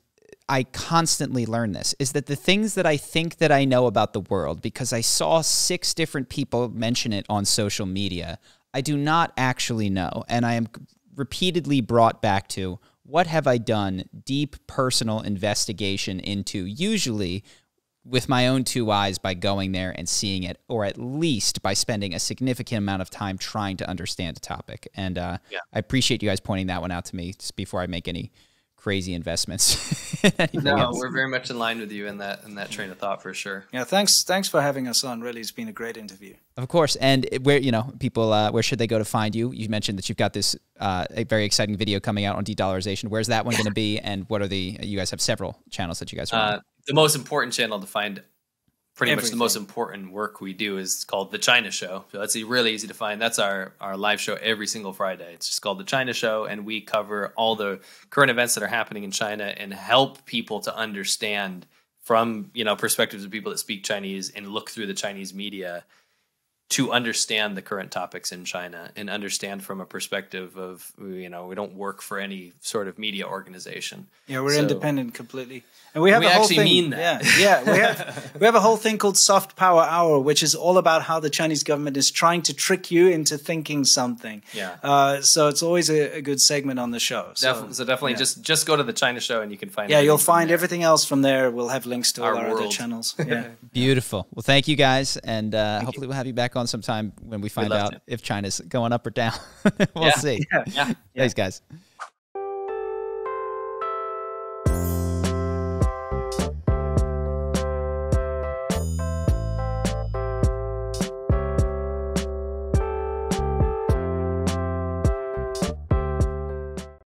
I constantly learn this is that the things that I think that I know about the world because I saw six different people mention it on social media, I do not actually know, and I am repeatedly brought back to what have I done deep personal investigation into, usually with my own two eyes by going there and seeing it, or at least by spending a significant amount of time trying to understand a topic. And uh, yeah. I appreciate you guys pointing that one out to me just before I make any crazy investments. <laughs> no, else. we're very much in line with you in that in that train of thought for sure. Yeah, thanks thanks for having us on. Really, it's been a great interview. Of course, and where you know people, uh, where should they go to find you? You mentioned that you've got this uh, a very exciting video coming out on de-dollarization. Where's that one going to be, and what are the? You guys have several channels that you guys. Uh, the most important channel to find pretty Everything. much the most important work we do is called the China Show. So that's really easy to find. That's our our live show every single Friday. It's just called the China Show, and we cover all the current events that are happening in China and help people to understand from you know perspectives of people that speak Chinese and look through the Chinese media to understand the current topics in China and understand from a perspective of you know we don't work for any sort of media organization. Yeah, we're so, independent completely, and we have we a whole actually thing, mean that. Yeah, yeah, we have <laughs> we have a whole thing called Soft Power Hour, which is all about how the Chinese government is trying to trick you into thinking something. Yeah. Uh, so it's always a, a, good segment on the show. So, Def- so definitely, yeah. just just go to the China Show and you can find. Yeah, you'll find everything else from there. We'll have links to all our, our other channels. <laughs> Yeah. Beautiful. Well, thank you guys, and uh, hopefully you. we'll have you back on sometime when we find out to. if China's going up or down. <laughs> we'll yeah. see. <laughs> Yeah. yeah. Thanks, guys.